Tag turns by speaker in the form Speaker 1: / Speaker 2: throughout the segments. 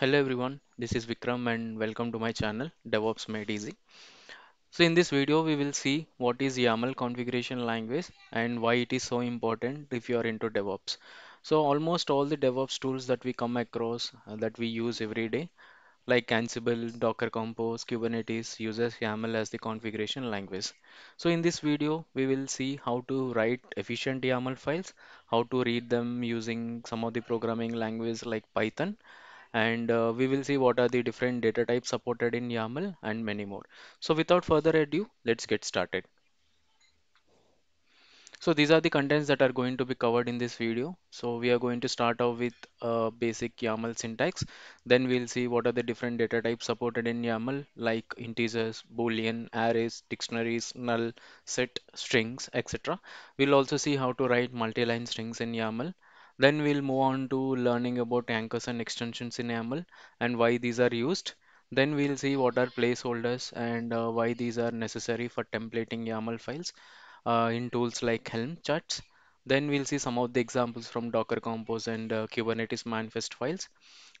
Speaker 1: Hello everyone, this is Vikram and welcome to my channel DevOps Made Easy. So in this video we will see what is YAML configuration language and why it is so important if you are into DevOps. So almost all the DevOps tools that we come across uh, that we use every day like Ansible, Docker Compose, Kubernetes uses YAML as the configuration language. So in this video we will see how to write efficient YAML files, how to read them using some of the programming language like Python and uh, we will see what are the different data types supported in YAML and many more. So without further ado, let's get started. So these are the contents that are going to be covered in this video. So we are going to start off with uh, basic YAML syntax. Then we'll see what are the different data types supported in YAML like integers, boolean, arrays, dictionaries, null, set, strings, etc. We'll also see how to write multi-line strings in YAML. Then we'll move on to learning about anchors and extensions in YAML and why these are used. Then we'll see what are placeholders and uh, why these are necessary for templating YAML files uh, in tools like Helm charts. Then we'll see some of the examples from Docker Compose and uh, Kubernetes manifest files.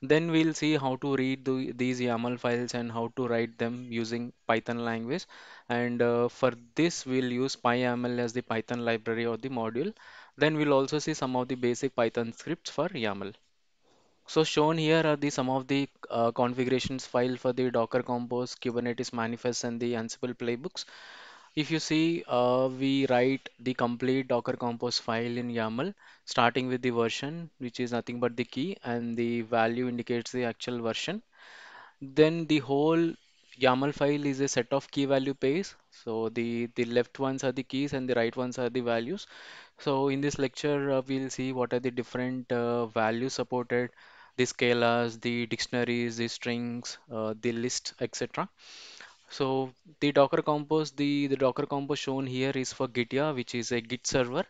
Speaker 1: Then we'll see how to read the, these YAML files and how to write them using Python language. And uh, for this, we'll use PyYAML as the Python library or the module. Then we'll also see some of the basic Python scripts for YAML. So shown here are the some of the uh, configurations file for the Docker Compose, Kubernetes manifest, and the Ansible playbooks. If you see, uh, we write the complete Docker Compose file in YAML, starting with the version, which is nothing but the key, and the value indicates the actual version. Then the whole YAML file is a set of key value pairs. So the the left ones are the keys and the right ones are the values. So in this lecture, uh, we'll see what are the different uh, values supported, the scalars, the dictionaries, the strings, uh, the list, etc. So the Docker Compose, the, the Docker Compose shown here is for Gitea, which is a Git server.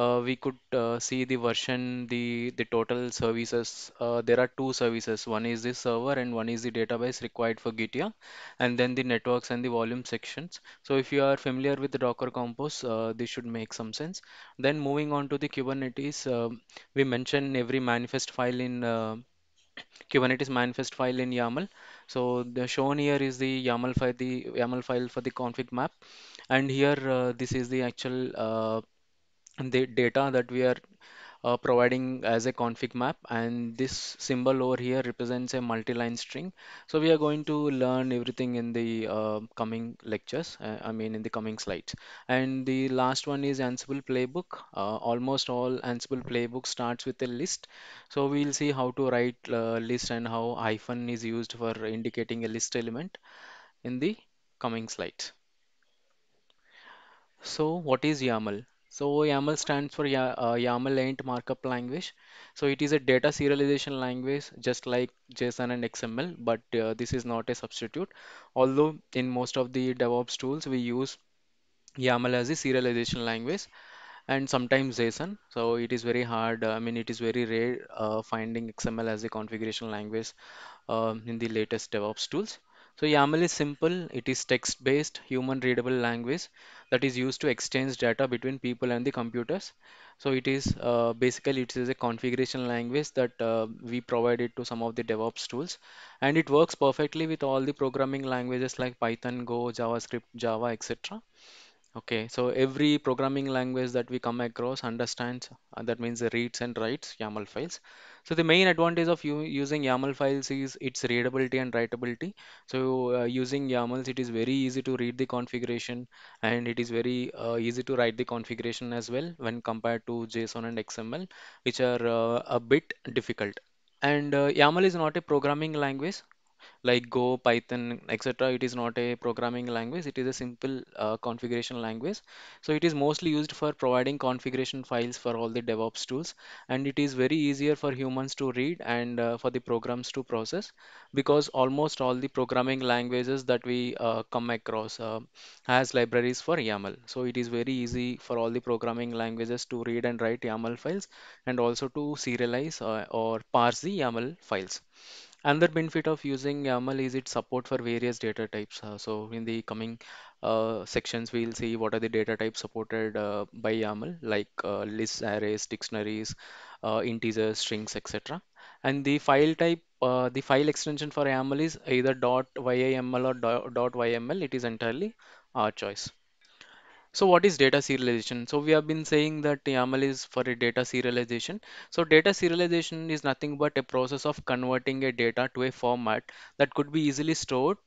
Speaker 1: Uh, we could uh, see the version, the the total services. Uh, there are two services. One is the server and one is the database required for Gitea, and then the networks and the volume sections. So if you are familiar with the Docker Compose, uh, this should make some sense. Then moving on to the Kubernetes, um we mentioned every manifest file in uh, Kubernetes manifest file in YAML. So the shown here is the YAML file, the YAML file for the config map, and here uh, this is the actual uh, the data that we are uh, providing as a config map and this symbol over here represents a multi-line string. So we are going to learn everything in the uh, coming lectures uh, I mean in the coming slides. And the last one is Ansible playbook. Uh, almost all Ansible playbook starts with a list. So we'll see how to write uh, list and how hyphen is used for indicating a list element in the coming slides. So what is YAML? So YAML stands for uh, YAML Ain't Markup Language. So it is a data serialization language just like JSON and XML, but uh, this is not a substitute. Although in most of the DevOps tools we use YAML as a serialization language and sometimes JSON. So it is very hard. uh, I mean, it is very rare uh, finding XML as a configuration language um, in the latest DevOps tools. So YAML is simple. It is text-based, human-readable language that is used to exchange data between people and the computers. So it is uh, basically it is a configuration language that uh, we provided to some of the DevOps tools, and it works perfectly with all the programming languages like Python, Go, JavaScript, Java, etc. Okay, so every programming language that we come across understands, uh, that means reads and writes YAML files. So the main advantage of using YAML files is its readability and writability. So uh, using YAMLs, it is very easy to read the configuration and it is very uh, easy to write the configuration as well when compared to JSON and XML, which are uh, a bit difficult. And uh, YAML is not a programming language like Go, Python, etc. It is not a programming language. It is a simple uh, configuration language. So it is mostly used for providing configuration files for all the DevOps tools, and it is very easier for humans to read and uh, for the programs to process because almost all the programming languages that we uh, come across uh, has libraries for YAML. So it is very easy for all the programming languages to read and write YAML files and also to serialize uh, or parse the YAML files. Another benefit of using YAML is its support for various data types. Uh, so in the coming uh, sections, we'll see what are the data types supported uh, by YAML, like uh, lists, arrays, dictionaries, uh, integers, strings, etc. And the file type, uh, the file extension for YAML is either .yaml or .yml. It is entirely our choice. So what is data serialization? So we have been saying that YAML is for a data serialization. So data serialization is nothing but a process of converting a data to a format that could be easily stored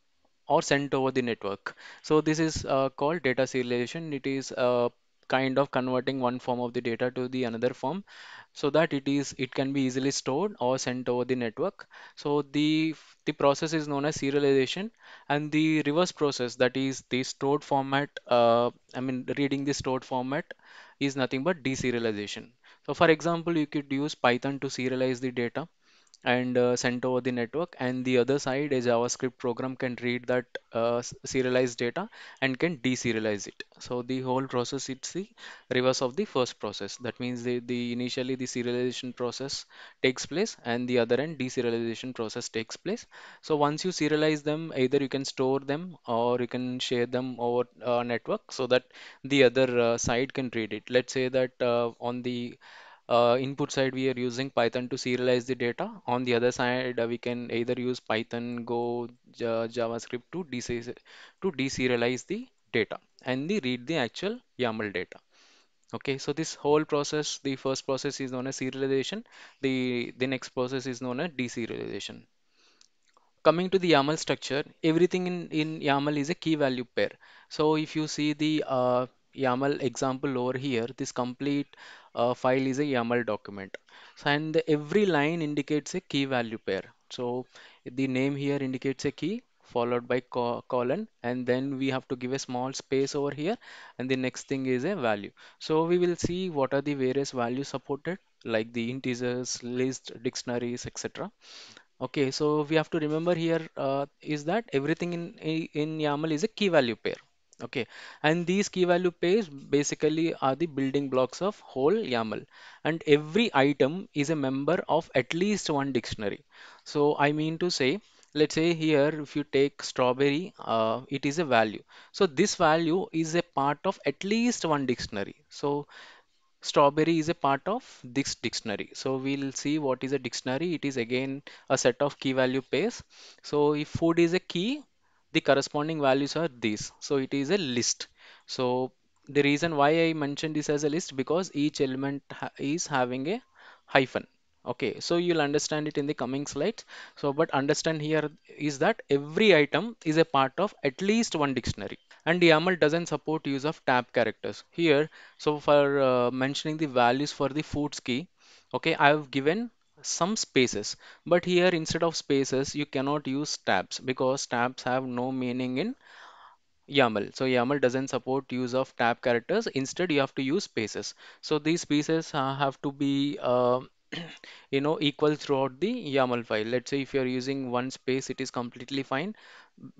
Speaker 1: or sent over the network. So this is uh, called data serialization. It is uh, kind of converting one form of the data to the another form so that it is it can be easily stored or sent over the network. So the the process is known as serialization and the reverse process that is the stored format uh, I mean reading the stored format is nothing but deserialization. So for example, you could use Python to serialize the data and uh, sent over the network and the other side a JavaScript program can read that uh, serialized data and can deserialize it. So the whole process it's the reverse of the first process. That means the, the initially the serialization process takes place and the other end deserialization process takes place. So once you serialize them either you can store them or you can share them over uh, network so that the other uh, side can read it. Let's say that uh, on the uh, input side we are using Python to serialize the data. On the other side, uh, we can either use Python, Go, Ja- JavaScript to to deserialize the data and the read the actual YAML data. Okay, so this whole process, the first process is known as serialization. The the next process is known as deserialization. Coming to the YAML structure, everything in, in YAML is a key value pair. So if you see the uh, YAML example over here, this complete uh, file is a YAML document. So, and every line indicates a key value pair. So the name here indicates a key followed by co colon and then we have to give a small space over here and the next thing is a value. So we will see what are the various values supported like the integers, list, dictionaries, etc. Okay, so we have to remember here uh, is that everything in in YAML is a key value pair. Okay, and these key value pairs basically are the building blocks of whole YAML, and every item is a member of at least one dictionary. So I mean to say, let's say here if you take strawberry, uh, it is a value. So this value is a part of at least one dictionary. So Strawberry is a part of this dictionary. So we'll see what is a dictionary. It is again a set of key value pairs. So if food is a key, the corresponding values are these. So it is a list. So the reason why I mentioned this as a list because each element ha is having a hyphen. Okay, so you'll understand it in the coming slides. So, but understand here is that every item is a part of at least one dictionary and YAML doesn't support use of tab characters here so for uh, mentioning the values for the foods key okay I have given some spaces but here instead of spaces you cannot use tabs because tabs have no meaning in YAML. So YAML doesn't support use of tab characters. Instead, you have to use spaces. So these spaces uh, have to be, uh, you know, equal throughout the YAML file. Let's say if you're using one space, it is completely fine.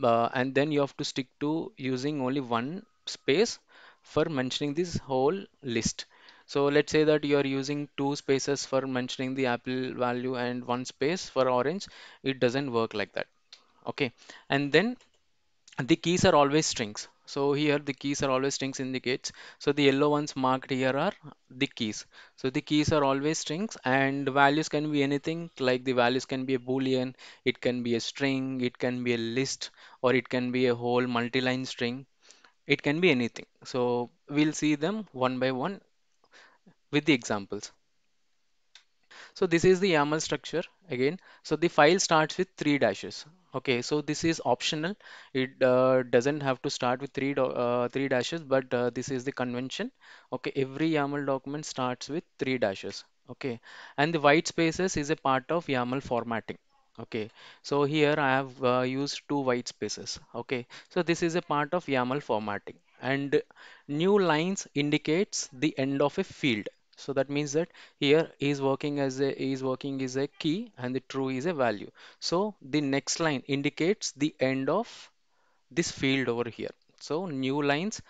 Speaker 1: Uh, and then you have to stick to using only one space for mentioning this whole list. So let's say that you are using two spaces for mentioning the apple value and one space for orange. It doesn't work like that. Okay. And then the keys are always strings. So here the keys are always strings indicates. So the yellow ones marked here are the keys. So the keys are always strings and values can be anything. Like the values can be a boolean it can be a string it can be a list or it can be a whole multi-line string. It can be anything. So we'll see them one by one with the examples So this is the YAML structure again. So the file starts with three dashes. Okay, so this is optional. It uh, doesn't have to start with three uh, three dashes, but uh, this is the convention. Okay, every YAML document starts with three dashes. Okay, and the white spaces is a part of YAML formatting. Okay, so here I have uh, used two white spaces. Okay, so this is a part of YAML formatting, and new lines indicates the end of a field. So that means that here is working as a is working is a key and the true is a value. So the next line indicates the end of this field over here. So new lines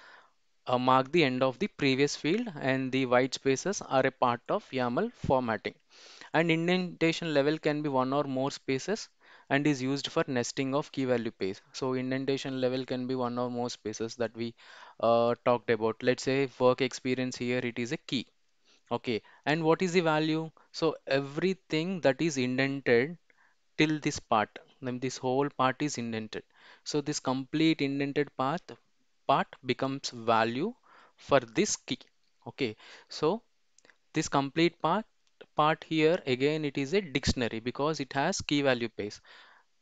Speaker 1: uh, mark the end of the previous field and the white spaces are a part of YAML formatting. And indentation level can be one or more spaces and is used for nesting of key value pairs. So indentation level can be one or more spaces that we uh, talked about. Let's say work experience here it is a key Okay, and what is the value? So everything that is indented till this part, then this whole part is indented. So this complete indented path part becomes value for this key. Okay, so this complete part part here again it is a dictionary because it has key value pairs.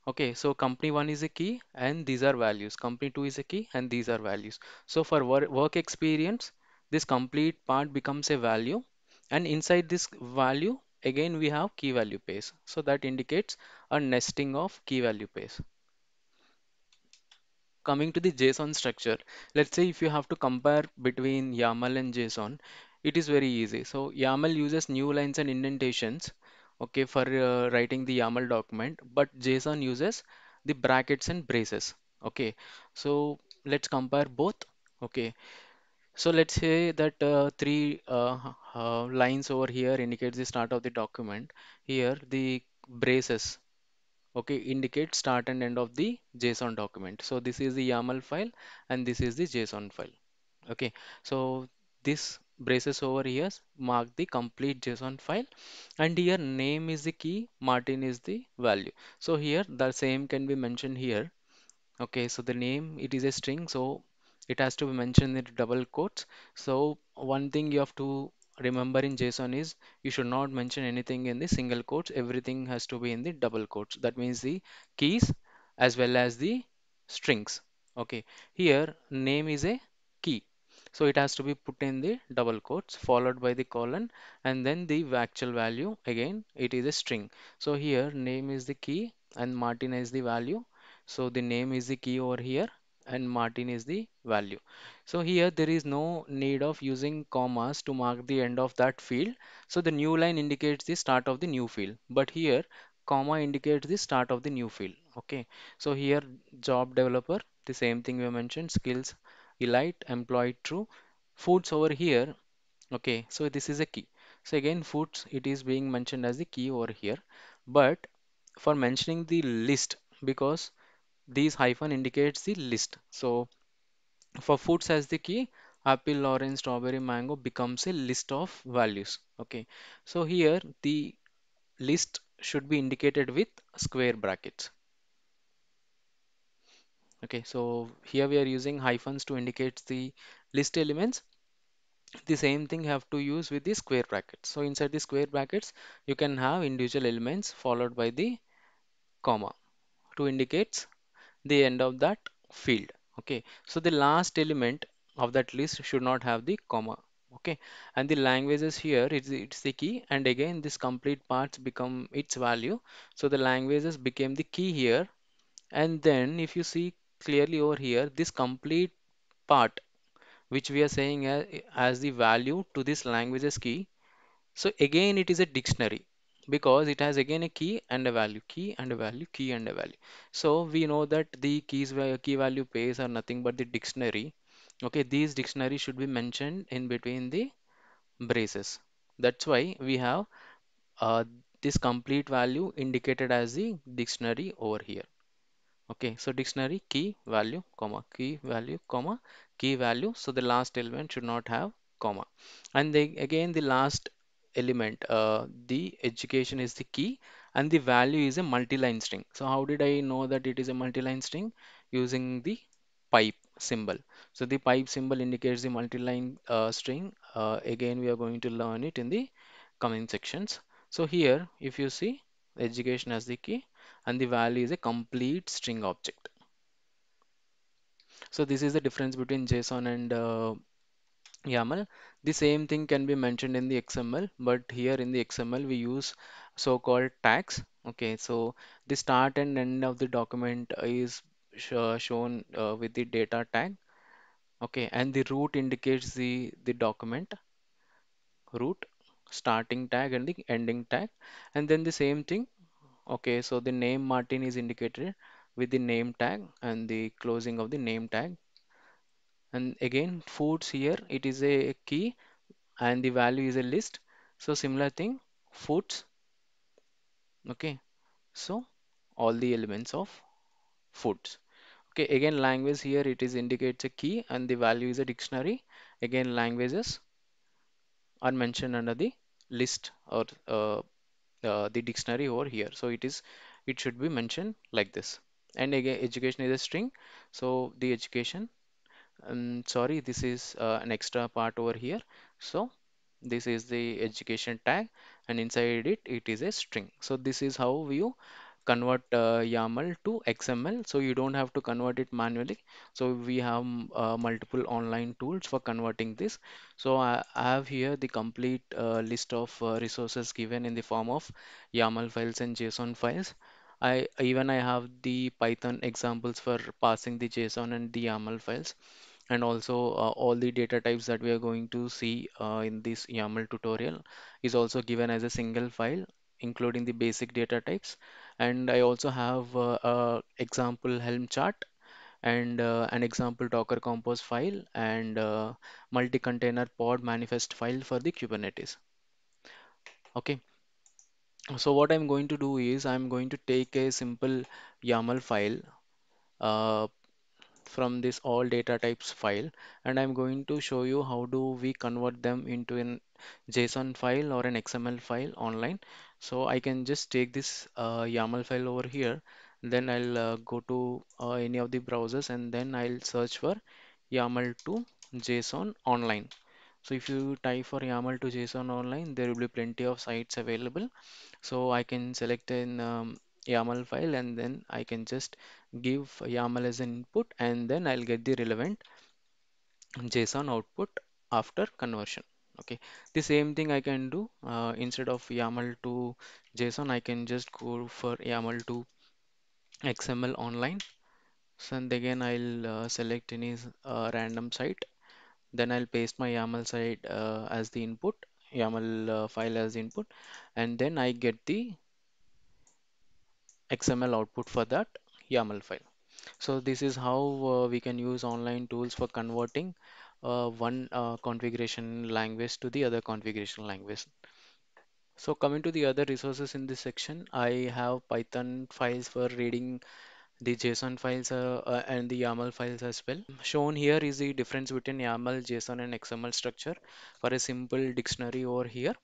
Speaker 1: Okay, so company one is a key and these are values. Company two is a key and these are values. So for work experience, this complete part becomes a value and inside this value again we have key value pairs. So that indicates a nesting of key value pairs. Coming to the JSON structure, let's say if you have to compare between YAML and JSON, it is very easy. So YAML uses new lines and indentations, okay, for uh, writing the YAML document, but JSON uses the brackets and braces. Okay, so let's compare both. Okay, so let's say that uh, three uh, uh, lines over here indicates the start of the document. Here the braces okay indicate start and end of the JSON document. So this is the YAML file and this is the JSON file. Okay, so this braces over here mark the complete JSON file and here name is the key, Martin is the value. So here the same can be mentioned here Okay, so the name it is a string, so it has to be mentioned in double quotes. So one thing you have to remember in JSON is you should not mention anything in the single quotes. Everything has to be in the double quotes. That means the keys as well as the strings. Okay, here name is a key. So it has to be put in the double quotes followed by the colon and then the actual value again it is a string. So here name is the key and martin is the value so the name is the key over here and Martin is the value. So here there is no need of using commas to mark the end of that field. So the new line indicates the start of the new field. But here comma indicates the start of the new field. Okay. So here job developer, the same thing we mentioned, skills, elite, employed true. Foods over here. Okay. So this is a key. So again foods, it is being mentioned as the key over here. But for mentioning the list because these hyphen indicates the list. So for foods as the key, apple, orange, strawberry, mango becomes a list of values. Okay. So here the list should be indicated with square brackets. Okay. So here we are using hyphens to indicate the list elements. The same thing have to use with the square brackets. So inside the square brackets, you can have individual elements followed by the comma to indicate the end of that field okay? So the last element of that list should not have the comma okay? And the languages here it's, it's the key. And again this complete parts become its value. So the languages became the key here. And then if you see clearly over here this complete part which we are saying as, as the value to this languages key. So again, it is a dictionary because it has again a key and a value, key and a value, key and a value. So we know that the keys key value pairs are nothing but the dictionary. Okay, these dictionaries should be mentioned in between the braces. That's why we have uh, this complete value indicated as the dictionary over here. Okay, so dictionary key value, comma, key value, comma, key value. So the last element should not have comma. And the, again, the last element, uh, the education is the key and the value is a multi-line string. So how did I know that it is a multi-line string? Using the pipe symbol. So the pipe symbol indicates the multi-line uh, string. Uh, again, we are going to learn it in the coming sections. So here, if you see education as the key and the value is a complete string object. So this is the difference between JSON and uh, YAML. The same thing can be mentioned in the XML, but here in the XML we use so-called tags. Okay, so the start and end of the document is sh uh, shown uh, with the data tag. Okay, and the root indicates the the document root, starting tag and the ending tag, and then the same thing Okay, so the name Martin is indicated with the name tag and the closing of the name tag. And again, foods here, it is a key and the value is a list. So similar thing, foods. Okay, so all the elements of foods. Okay, again, language here, it is indicates a key and the value is a dictionary. Again, languages are mentioned under the list or uh, uh, the dictionary over here. So it is it should be mentioned like this. And again, education is a string. So the education um, sorry, this is uh, an extra part over here. So this is the education tag and inside it, it is a string. So this is how you convert uh, YAML to XML. So you don't have to convert it manually. So we have uh, multiple online tools for converting this. So I, I have here the complete uh, list of uh, resources given in the form of YAML files and JSON files. I even I have the Python examples for passing the JSON and the YAML files and also uh, all the data types that we are going to see uh, in this YAML tutorial is also given as a single file including the basic data types and I also have uh, a example Helm chart and uh, an example Docker Compose file and uh, multi-container pod manifest file for the Kubernetes. Okay, so what I'm going to do is I'm going to take a simple YAML file uh, from this all data types file and I'm going to show you how do we convert them into an JSON file or an XML file online. So I can just take this uh, YAML file over here then I'll uh, go to uh, any of the browsers and then I'll search for YAML to JSON online. So if you type for YAML to JSON online there will be plenty of sites available so I can select an um, YAML file and then I can just give YAML as an input and then I'll get the relevant JSON output after conversion. Okay, the same thing I can do uh, instead of YAML to JSON, I can just go for YAML to XML online. So and again, I'll uh, select any uh, random site. Then I'll paste my YAML site uh, as the input, YAML uh, file as input, and then I get the XML output for that YAML file. So this is how uh, we can use online tools for converting uh, one uh, configuration language to the other configuration language. So coming to the other resources in this section, I have Python files for reading the JSON files uh, uh, and the YAML files as well. Shown here is the difference between YAML, JSON and XML structure for a simple dictionary over here.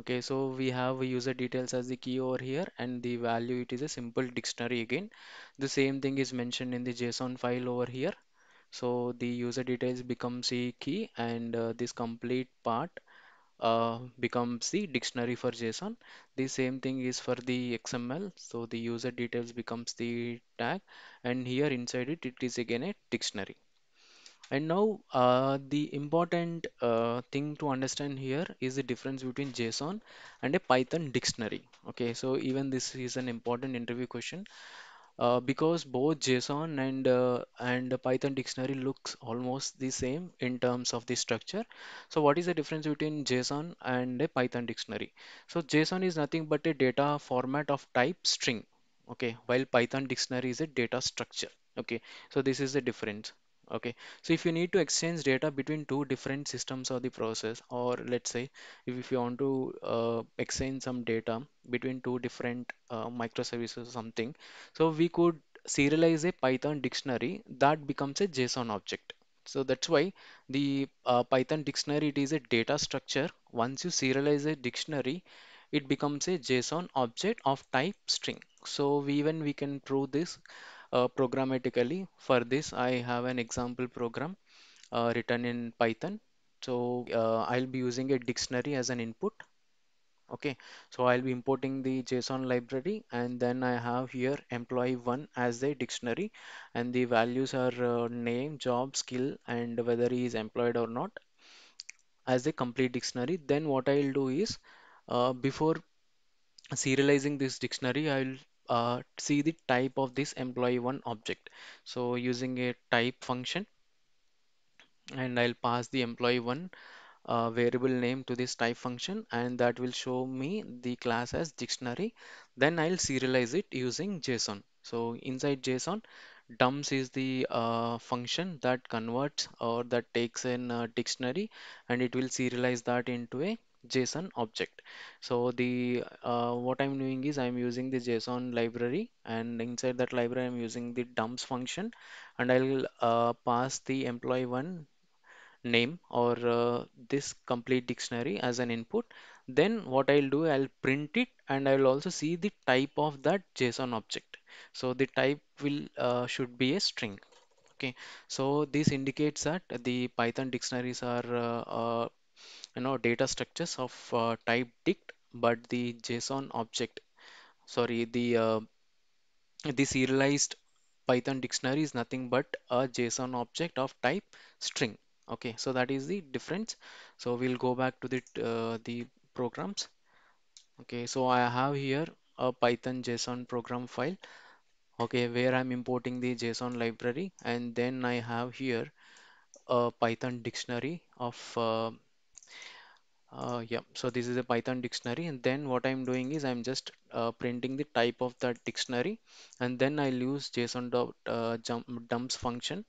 Speaker 1: Okay, so we have user details as the key over here and the value it is a simple dictionary again. The same thing is mentioned in the JSON file over here. So the user details becomes a key and uh, this complete part uh, becomes the dictionary for JSON. The same thing is for the XML. So the user details becomes the tag and here inside it, it is again a dictionary. And now uh, the important uh, thing to understand here is the difference between JSON and a Python dictionary. Okay, so even this is an important interview question uh, because both JSON and uh, and Python dictionary looks almost the same in terms of the structure. So what is the difference between JSON and a Python dictionary? So JSON is nothing but a data format of type string. Okay, while Python dictionary is a data structure. Okay, so this is the difference. Okay, so if you need to exchange data between two different systems or the process, or let's say if, if you want to uh, exchange some data between two different uh, microservices or something, so we could serialize a Python dictionary that becomes a JSON object. So that's why the uh, Python dictionary it is a data structure. Once you serialize a dictionary, it becomes a JSON object of type string. So we, even we can prove this uh, programmatically. For this, I have an example program uh, written in Python. So uh, I'll be using a dictionary as an input. Okay, so I'll be importing the JSON library and then I have here employee one as the dictionary and the values are uh, name, job, skill and whether he is employed or not as a complete dictionary. Then what I'll do is uh, before serializing this dictionary, I'll uh, see the type of this employee one object. So using a type function and I'll pass the employee one uh, variable name to this type function and that will show me the class as dictionary then I'll serialize it using JSON so inside JSON dumps is the uh, function that converts or that takes in a dictionary and it will serialize that into a JSON object. So the uh, what I'm doing is I'm using the JSON library and inside that library I'm using the dumps function and I'll uh, pass the employee one name or uh, this complete dictionary as an input. Then what I'll do I'll print it and I'll also see the type of that JSON object. So the type will uh, should be a string. Okay. So this indicates that the Python dictionaries are uh, uh, you know data structures of uh, type dict but the JSON object sorry the uh, the serialized Python dictionary is nothing but a JSON object of type string. Okay, so that is the difference. So we'll go back to the uh, the programs. Okay, so I have here a Python JSON program file. Okay, where I'm importing the JSON library, and then I have here a Python dictionary of uh, Uh, yeah, so this is a Python dictionary, and then what I'm doing is I'm just uh, printing the type of that dictionary, and then I'll use JSON dot uh, dumps function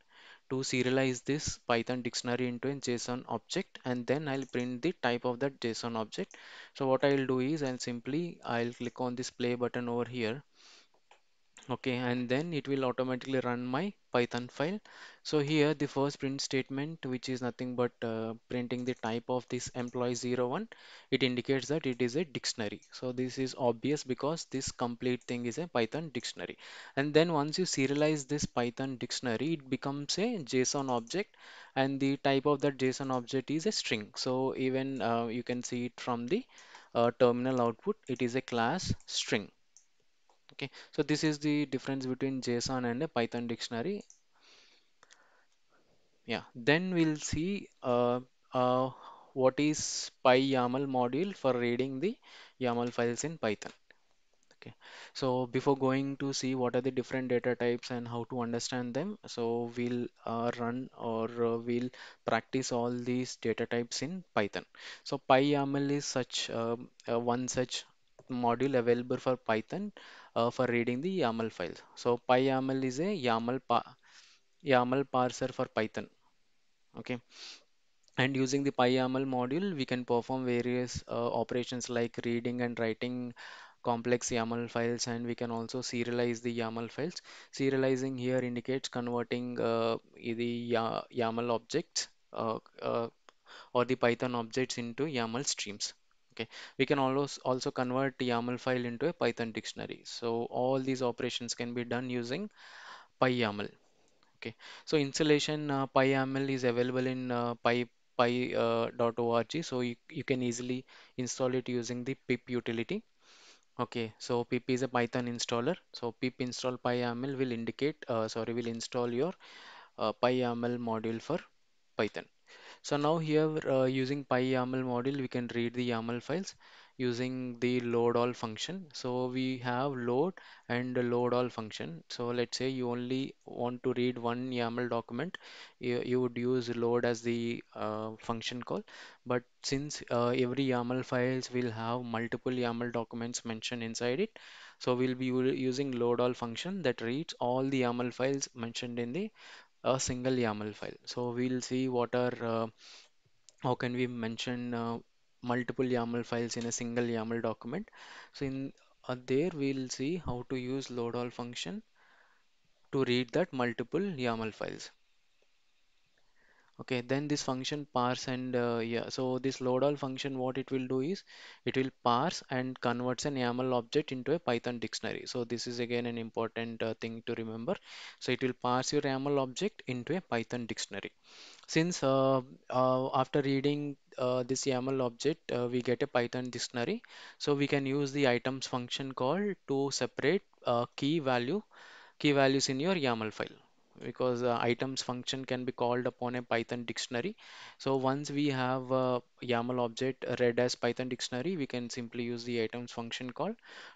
Speaker 1: to serialize this Python dictionary into a JSON object, and then I'll print the type of that JSON object. So what I'll do is I'll simply I'll click on this play button over here, Okay, and then it will automatically run my Python file. So here the first print statement, which is nothing but uh, printing the type of this employee zero one, it indicates that it is a dictionary. So this is obvious because this complete thing is a Python dictionary. And then once you serialize this Python dictionary, it becomes a JSON object and the type of that JSON object is a string. So even uh, you can see it from the uh, terminal output, it is a class string. Okay, so this is the difference between JSON and a Python dictionary. Yeah, then we'll see uh, uh, what is PyYAML module for reading the YAML files in Python. Okay, so before going to see what are the different data types and how to understand them, so we'll uh, run or uh, we'll practice all these data types in Python. So PyYAML is such um, uh, one such module available for Python uh, for reading the YAML files. So PyYAML is a YAML YAML parser for Python. Okay, and using the PyYAML module, we can perform various uh, operations like reading and writing complex YAML files, and we can also serialize the YAML files. Serializing here indicates converting uh, the YAML objects uh, uh, or the Python objects into YAML streams. Okay, we can also also convert YAML file into a Python dictionary. So all these operations can be done using PyYAML. Okay, so installation uh, PyYAML is available in uh, Py uh. So you, you can easily install it using the pip utility. Okay, so pip is a Python installer. So pip install PyYAML will indicate, uh, sorry, will install your uh, module for Python. So now here uh, using PyYAML module, we can read the YAML files using the load all function. So we have load and load all function. So let's say you only want to read one YAML document, you, you would use load as the uh, function call. But since uh, every YAML files will have multiple YAML documents mentioned inside it, so we'll be using load all function that reads all the YAML files mentioned in the a single YAML file. So we'll see what are uh, how can we mention uh, multiple YAML files in a single YAML document. So in uh, there we'll see how to use load all function to read that multiple YAML files. Okay, then this function parse and uh, yeah, so this load all function, what it will do is it will parse and converts an YAML object into a Python dictionary. So this is again an important uh, thing to remember. So it will parse your YAML object into a Python dictionary. Since uh, uh, after reading uh, this YAML object, uh, we get a Python dictionary. So we can use the items function call to separate key value key values in your YAML file because uh, items function can be called upon a Python dictionary. So once we have a YAML object read as Python dictionary, we can simply use the items function call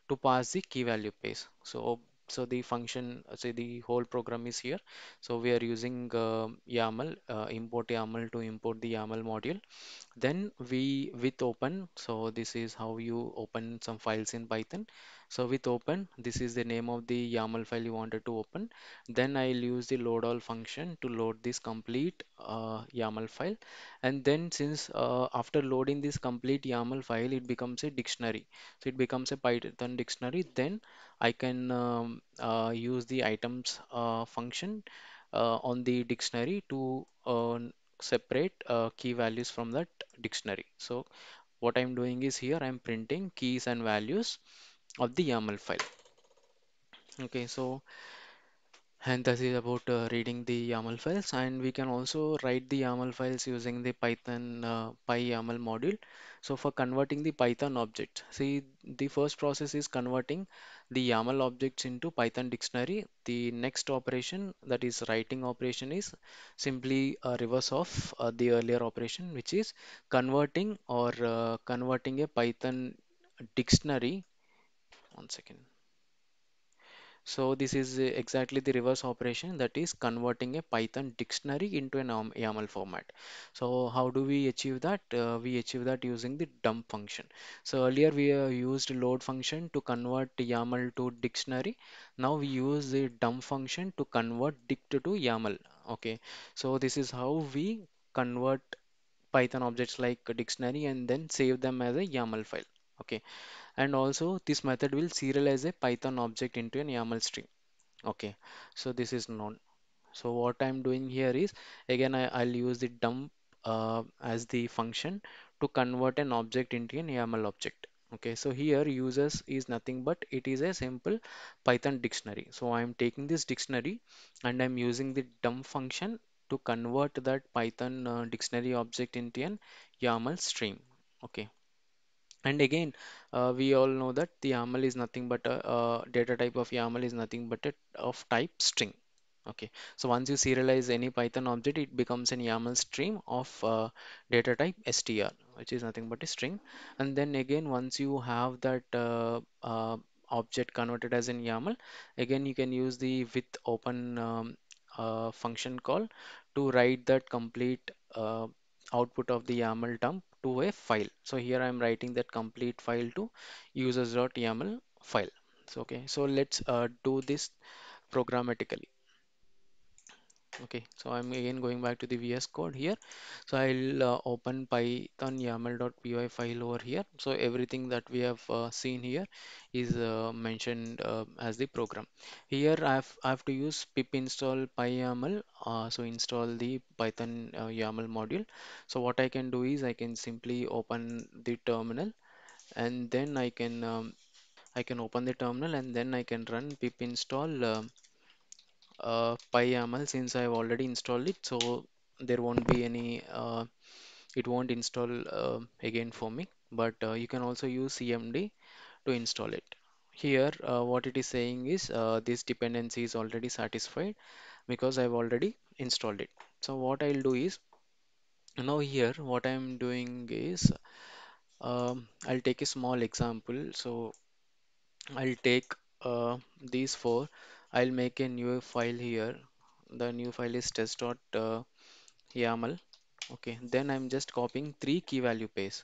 Speaker 1: to pass the key value pair. So so the function, say the whole program is here. So we are using uh, YAML, uh, import YAML to import the YAML module. Then we with open, so this is how you open some files in Python. So with open, this is the name of the YAML file you wanted to open. Then I'll use the load all function to load this complete uh, YAML file. And then since uh, after loading this complete YAML file, it becomes a dictionary. So it becomes a Python dictionary. Then I can um, uh, use the items uh, function uh, on the dictionary to separate uh, key values from that dictionary. So what I'm doing is here I'm printing keys and values of the YAML file. Okay, so and this is about uh, reading the YAML files and we can also write the YAML files using the Python uh, PyYAML module. So for converting the Python object, see the first process is converting the YAML objects into Python dictionary. The next operation that is writing operation is simply a reverse of uh, the earlier operation which is converting or uh, converting a Python dictionary. One second. So this is uh, exactly the reverse operation that is converting a Python dictionary into an YAML format. So how do we achieve that? Uh, we achieve that using the dump function. So earlier we uh, used load function to convert YAML to dictionary. Now we use the dump function to convert dict to YAML. Okay. So this is how we convert Python objects like a dictionary and then save them as a YAML file. Okay and also this method will serialize a Python object into an YAML string. Okay, so this is known. So what I'm doing here is again I, I'll use the dump uh, as the function to convert an object into an YAML object. Okay, so here users is nothing but it is a simple Python dictionary. So I'm taking this dictionary and I'm using the dump function to convert that Python uh, dictionary object into an YAML stream. Okay. And again, uh, we all know that the YAML is nothing but a, data type of YAML is nothing but a of type string. Okay, so once you serialize any Python object, it becomes an YAML stream of uh, data type str, which is nothing but a string. And then again, once you have that uh, uh, object converted as an YAML, again you can use the with open um, uh, function call to write that complete output of the YAML dump to a file. So here I'm writing that complete file to users.yaml file. So okay, so let's uh, do this programmatically. Okay, so I'm again going back to the VS Code here. So I'll uh, open Python YAML.py file over here. So everything that we have uh, seen here is uh, mentioned uh, as the program. Here I have, I have to use pip install pyyaml. Uh, so install the Python uh, YAML module. So what I can do is I can simply open the terminal and then I can um, I can open the terminal and then I can run pip install uh, since I've already installed it. So there won't be any uh, it won't install uh, again for me. But uh, you can also use CMD to install it. Here uh, what it is saying is uh, this dependency is already satisfied because I've already installed it. So what I'll do is now here what I'm doing is um, I'll take a small example. So I'll take these four I'll make a new file here. The new file is test.yaml okay then I'm just copying three key value pairs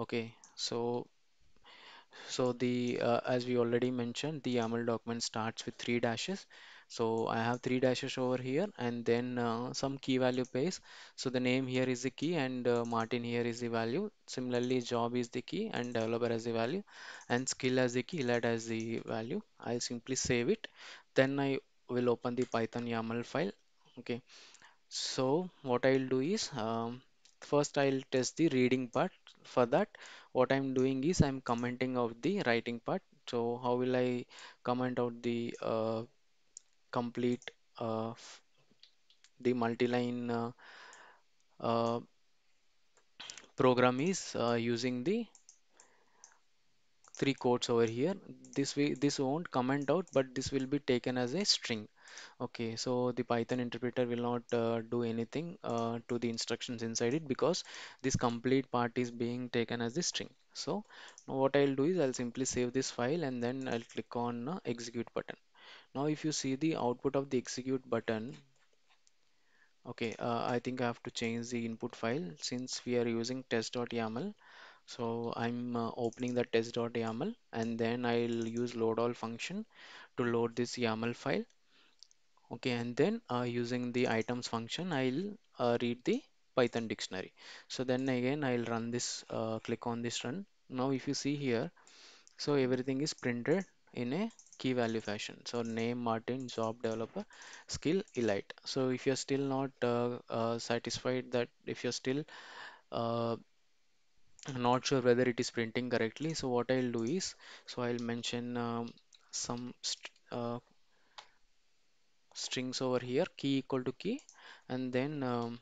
Speaker 1: okay so so the uh, as we already mentioned the YAML document starts with three dashes. So I have three dashes over here and then uh, some key value pairs so the name here is the key and uh, Martin here is the value. Similarly job is the key and developer as the value and skill as the key let as the value. I'll simply save it then I will open the Python YAML file okay so what I'll do is um, first I'll test the reading part. For that, what I'm doing is I'm commenting out the writing part. So how will I comment out the uh, complete uh, the multi-line uh, uh, program is uh, using the three quotes over here. This way, this won't comment out, but this will be taken as a string. Okay, so the Python interpreter will not uh, do anything uh, to the instructions inside it because this complete part is being taken as the string. So now what I'll do is I'll simply save this file and then I'll click on uh, execute button. Now if you see the output of the execute button, okay, uh, I think I have to change the input file since we are using test.yaml. So I'm uh, opening the test.yaml and then I'll use load all function to load this YAML file Okay, and then uh, using the items function, I'll uh, read the Python dictionary. So then again, I'll run this, uh, click on this run. Now, if you see here, so everything is printed in a key value fashion. So name Martin, job developer, skill elite. So if you're still not uh, uh, satisfied that if you're still uh, not sure whether it is printing correctly, so what I'll do is, so I'll mention um, some st uh, strings over here, key equal to key, and then um,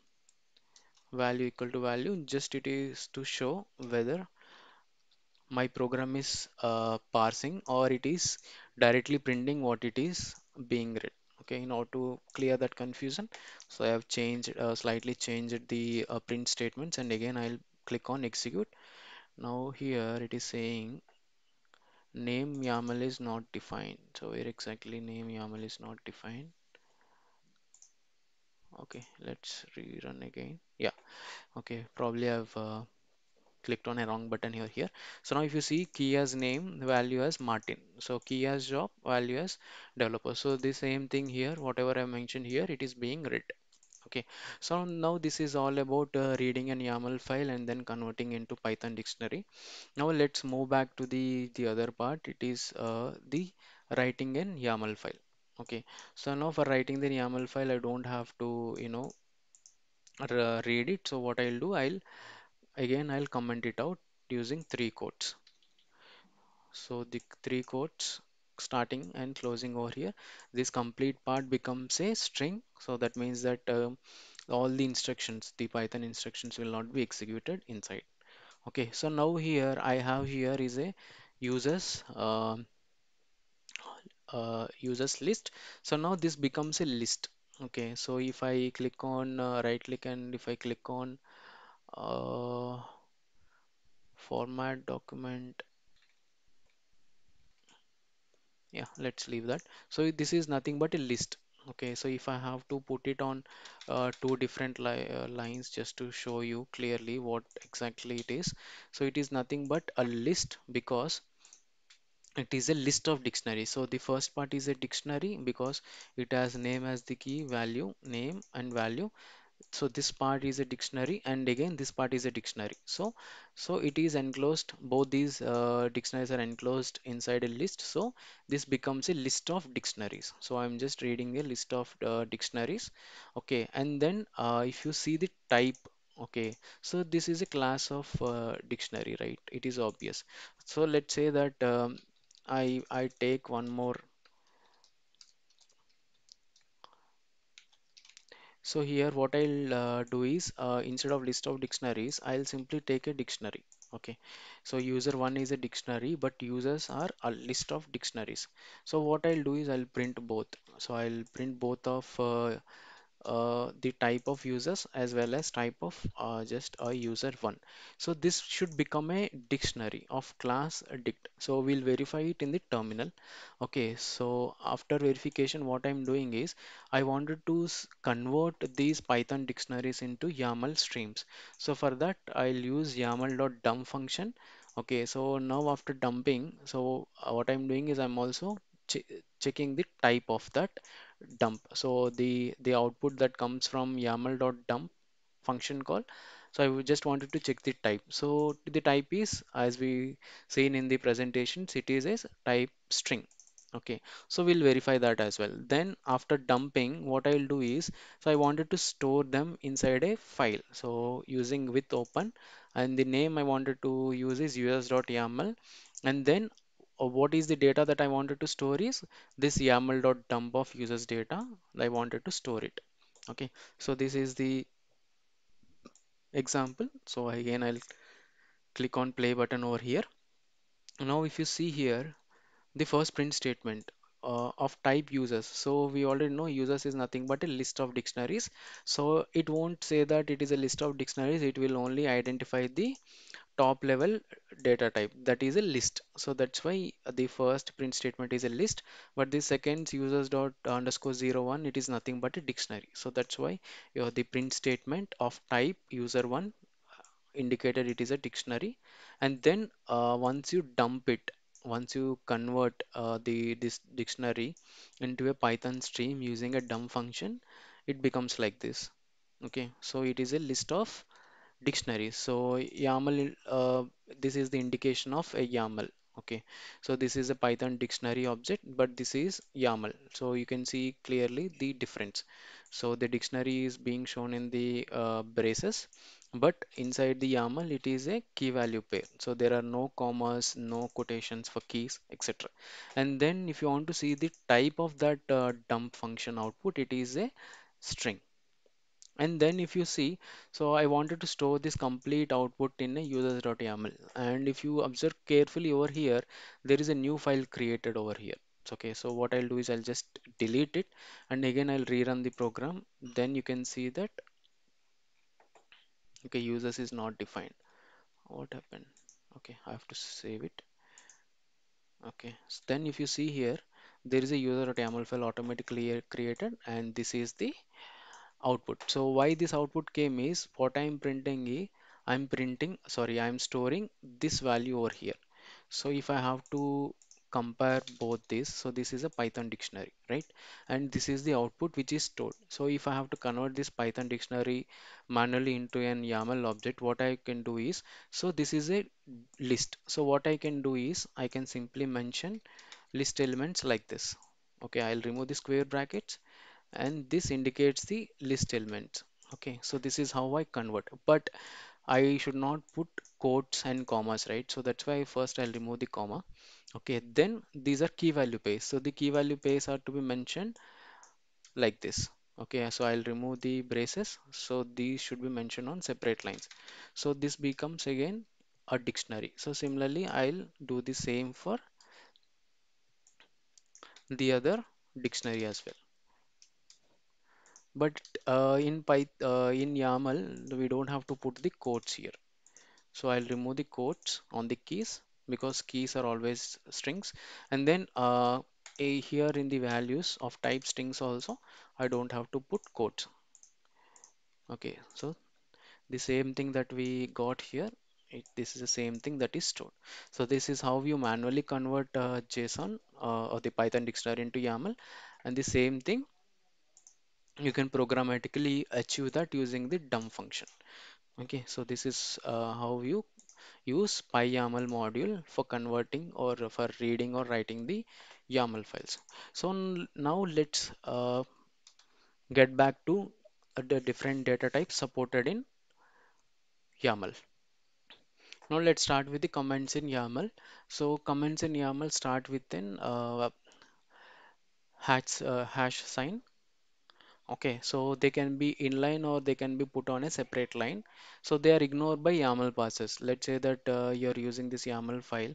Speaker 1: value equal to value. Just it is to show whether my program is uh, parsing or it is directly printing what it is being read. Okay, in order to clear that confusion, so I have changed uh, slightly changed the uh, print statements, and again I'll click on execute. Now here it is saying name YAML is not defined. So where exactly name YAML is not defined? Okay, let's rerun again. Yeah, okay, probably I've uh, clicked on a wrong button here here so now if you see key as name value as Martin so key job value as developer so the same thing here whatever I mentioned here it is being read okay. So now this is all about uh, reading an YAML file and then converting into Python dictionary. Now let's move back to the the other part. It is uh, the writing an YAML file. Okay. So now for writing the YAML file I don't have to you know read it. So what I'll do I'll Again, I'll comment it out using three quotes. So the three quotes starting and closing over here, this complete part becomes a string. So that means that um, all the instructions, the Python instructions will not be executed inside. Okay, so now here I have here is a users um uh, users list. So now this becomes a list. Okay, so if I click on uh, right click and if I click on uh, format document yeah let's leave that. So this is nothing but a list. Okay so if I have to put it on uh, two different li uh, lines just to show you clearly what exactly it is. So it is nothing but a list because it is a list of dictionaries so the first part is a dictionary because it has name as the key value name and value so this part is a dictionary and again this part is a dictionary. So so it is enclosed both these uh, dictionaries are enclosed inside a list. So this becomes a list of dictionaries. So i'm just reading a list of uh, dictionaries. Okay and then uh, if you see the type okay so this is a class of uh, dictionary right? It is obvious. So let's say that um, i i take one more So here what I'll uh, do is uh, instead of list of dictionaries, I'll simply take a dictionary. Okay. So user one is a dictionary, but users are a list of dictionaries. So what I'll do is I'll print both. So I'll print both of uh, uh, the type of users as well as type of uh, just a user one. So this should become a dictionary of class dict. So we'll verify it in the terminal. Okay, so after verification, what I'm doing is I wanted to convert these Python dictionaries into YAML streams. So for that, I'll use YAML.dump function. Okay, so now after dumping, so uh, what I'm doing is I'm also che checking the type of that dump. So the the output that comes from YAML.dump function call. So I just wanted to check the type. So the type is as we seen in the presentation it is a type string. Okay, so we'll verify that as well. Then after dumping, what I'll do is, so I wanted to store them inside a file. So using with open and the name I wanted to use is us.yaml and then uh, what is the data that I wanted to store is this yaml.dump of users data. I wanted to store it. Okay, so this is the example. So again, I'll click on play button over here. Now, if you see here, the first print statement uh, of type users. So we already know users is nothing but a list of dictionaries. So it won't say that it is a list of dictionaries. It will only identify the top level data type. That is a list. So that's why the first print statement is a list but the second users dot underscore zero one it is nothing but a dictionary. So that's why your the print statement of type user one indicated it is a dictionary. And then uh, once you dump it once you convert uh, the this dictionary into a python stream using a dump function it becomes like this. Okay. So it is a list of dictionaries. So YAML, uh, this is the indication of a YAML. Okay, so this is a Python dictionary object, but this is YAML. So you can see clearly the difference. So the dictionary is being shown in the uh, braces, but inside the YAML it is a key value pair. So there are no commas, no quotations for keys, etc. And then if you want to see the type of that uh, dump function output, it is a string. And then if you see, so I wanted to store this complete output in a users.yaml. And if you observe carefully over here, there is a new file created over here. Okay, so what I'll do is I'll just delete it and again I'll rerun the program. Then you can see that, okay, users is not defined. What happened? Okay, I have to save it. Okay, so then if you see here, there is a user.yaml file automatically created and this is the output. So why this output came is what I'm printing is I'm printing, sorry, I'm storing this value over here. So if I have to compare both this, so this is a Python dictionary, right? And this is the output which is stored. So if I have to convert this Python dictionary manually into an YAML object, what I can do is, so this is a list. So what I can do is I can simply mention list elements like this. Okay, I'll remove the square brackets and this indicates the list element. Okay so this is how I convert. But I should not put quotes and commas right? So that's why first I'll remove the comma. Okay then these are key value pairs so the key value pairs are to be mentioned like this. Okay so I'll remove the braces. So these should be mentioned on separate lines. So this becomes again a dictionary. So similarly I'll do the same for the other dictionary as well But uh, in Pyth uh, in YAML, we don't have to put the quotes here. So I'll remove the quotes on the keys because keys are always strings. And then uh, a, here in the values of type strings also, I don't have to put quotes. Okay, so the same thing that we got here, it, this is the same thing that is stored. So this is how you manually convert uh, JSON uh, or the Python dictionary into YAML. And the same thing you can programmatically achieve that using the dump function. Okay so this is uh, how you use pyyaml module for converting or for reading or writing the YAML files. So now let's uh, get back to the different data types supported in YAML. Now let's start with the comments in YAML. So comments in YAML start with an uh, hash uh, hash sign Okay, so they can be inline or they can be put on a separate line. So they are ignored by YAML parsers. Let's say that uh, you're using this YAML file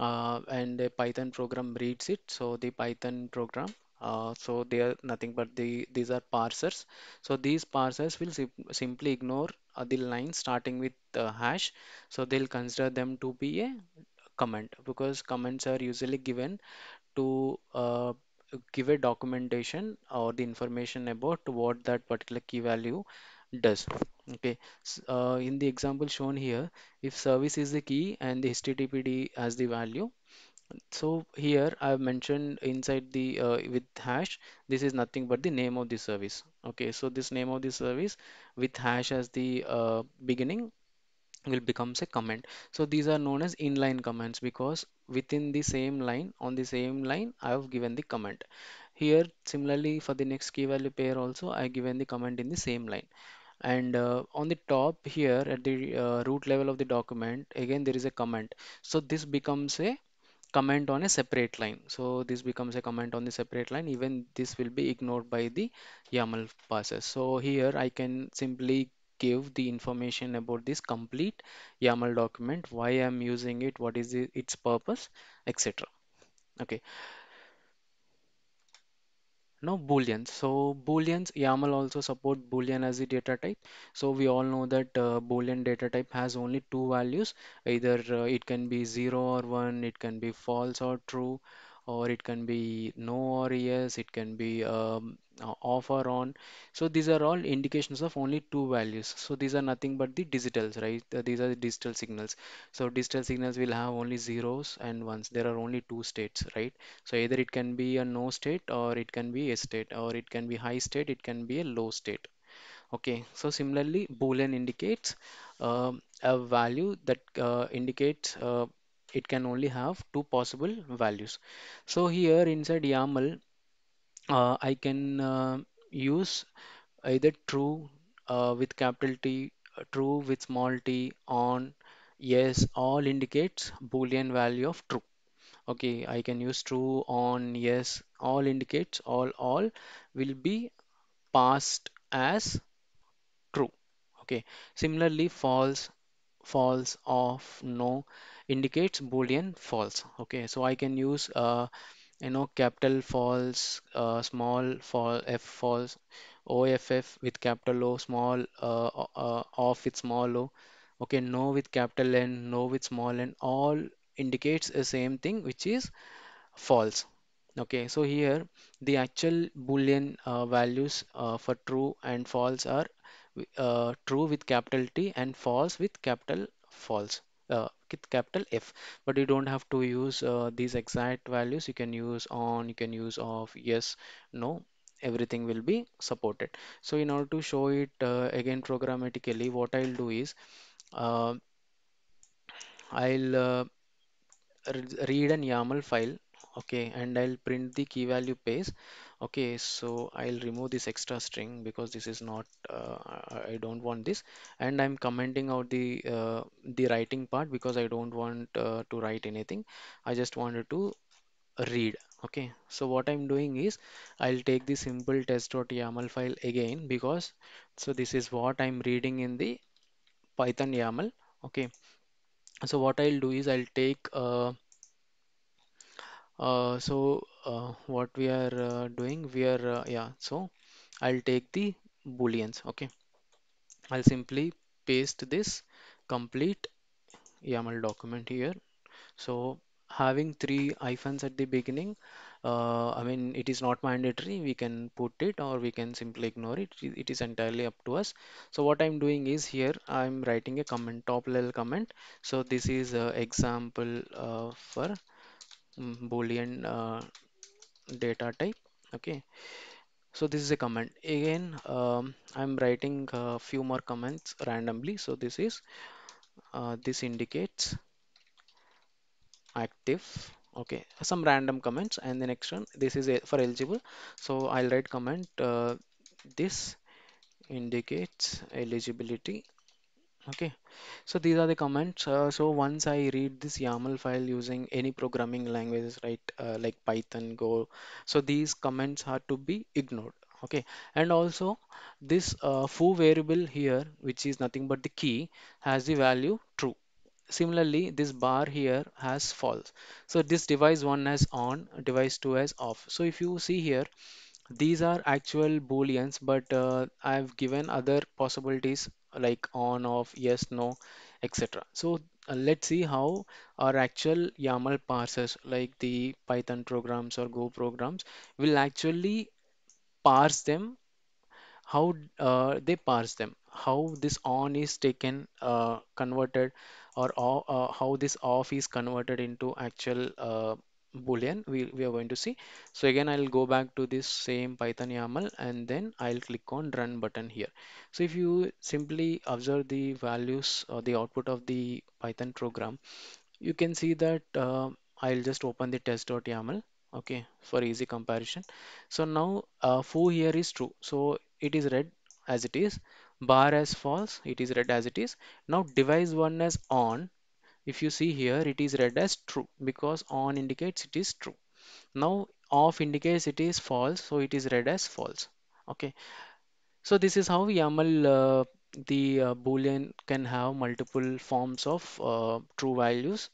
Speaker 1: uh, and a Python program reads it. So the Python program, uh, so they are nothing but the these are parsers. So these parsers will sim simply ignore uh, the line starting with uh, hash. So they'll consider them to be a comment because comments are usually given to uh, give a documentation or the information about what that particular key value does. Okay, S- uh, in the example shown here, if service is the key and the HTTPD as the value, so here I've mentioned inside the uh, with hash, this is nothing but the name of the service. Okay, so this name of the service with hash as the uh, beginning will becomes a comment. So these are known as inline comments because within the same line, on the same line, I have given the comment. Here, similarly, for the next key value pair also, I given the comment in the same line. And uh, on the top here at the uh, root level of the document, again there is a comment. So this becomes a comment on a separate line. So this becomes a comment on the separate line. Even this will be ignored by the YAML parsers. So here I can simply give the information about this complete YAML document, why I'm using it, what is it, its purpose, etc. Okay. Now Booleans. So Booleans, YAML also support Boolean as a data type. So we all know that uh, Boolean data type has only two values. Either uh, it can be zero or one, it can be false or true, or it can be no or yes, it can be um, off or on. So these are all indications of only two values. So these are nothing but the digitals, right? Uh, these are the digital signals. So digital signals will have only zeros and ones. There are only two states, right? So either it can be a no state or it can be a state or it can be high state, it can be a low state. Okay, so similarly, Boolean indicates um, a value that uh, indicates uh, it can only have two possible values. So here inside YAML, uh, I can uh, use either true uh, with capital T, uh, true with small t, on, yes, all indicates Boolean value of true. Okay, I can use true, on, yes, all indicates all, all will be passed as true. Okay, similarly, false, false, of no indicates Boolean false. Okay, so I can use uh, you know capital false uh, small fall f false off with capital o small uh, uh, off with small o. Okay no with capital n no with small n all indicates the same thing which is false. Okay so here the actual boolean uh, values uh, for true and false are uh, true with capital T and false with capital false uh, capital F. But you don't have to use uh, these exact values. You can use on you can use off yes no everything will be supported. So in order to show it uh, again programmatically what I'll do is uh, I'll uh, read an YAML file okay and I'll print the key value page okay so I'll remove this extra string because this is not uh, I don't want this. And I'm commenting out the uh, the writing part because I don't want uh, to write anything. I just wanted to read. Okay so what I'm doing is I'll take the simple test.yaml file again because so this is what I'm reading in the Python YAML. Okay so what I'll do is I'll take uh, Uh, so uh, what we are uh, doing, we are uh, yeah. So I'll take the booleans. Okay, I'll simply paste this complete YAML document here. So having three hyphens at the beginning, uh, I mean it is not mandatory. We can put it or we can simply ignore it. It is entirely up to us. So what I'm doing is here I'm writing a comment, top level comment. So this is example uh, for boolean uh, data type okay? So this is a comment again um, I'm writing a few more comments randomly. So this is uh, this indicates active okay? Some random comments and the next one this is for eligible. So I'll write comment uh, this indicates eligibility okay. So these are the comments. Uh, so once I read this YAML file using any programming languages right uh, like Python Go so these comments are to be ignored. Okay. And also this uh, foo variable here which is nothing but the key has the value true. Similarly, this bar here has false. So this device one has on, device two has off. So if you see here, these are actual booleans, but uh, I've given other possibilities like on, off, yes, no, etc. So uh, let's see how our actual YAML parsers, like the Python programs or Go programs, will actually parse them how uh, they parse them, how this on is taken, uh, converted, or uh, how this off is converted into actual uh, Boolean. We, we are going to see. So again, I'll go back to this same Python YAML and then I'll click on run button here. So if you simply observe the values or the output of the Python program, you can see that uh, I'll just open the test.yaml okay for easy comparison so now uh, foo here is true so it is read as it is bar as false it is read as it is now device one as on if you see here it is read as true because on indicates it is true. Now off indicates it is false so it is read as false. Okay. So this is how YAML, uh, the uh, Boolean can have multiple forms of uh, true values,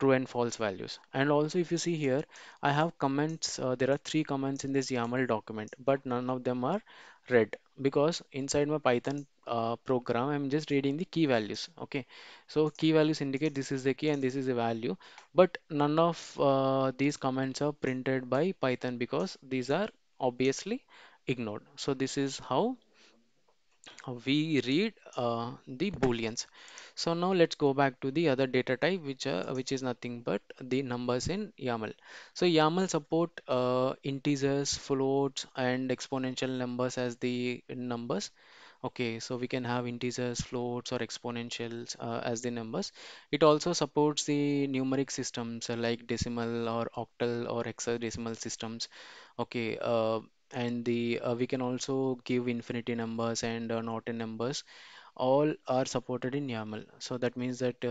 Speaker 1: true and false values. And also if you see here, I have comments, uh, there are three comments in this YAML document, but none of them are read because inside my Python uh, program, I'm just reading the key values. Okay, so key values indicate this is the key and this is the value, but none of uh, these comments are printed by Python because these are obviously ignored. So this is how we read uh, the booleans so now let's go back to the other data type which uh, which is nothing but the numbers in YAML so YAML support uh, integers floats and exponential numbers as the numbers Okay, so we can have integers, floats, or exponentials uh, as the numbers. It also supports the numeric systems uh, like decimal or octal or hexadecimal systems. Okay, uh, and the uh, we can also give infinity numbers and uh, Norton numbers all are supported in YAML. So that means that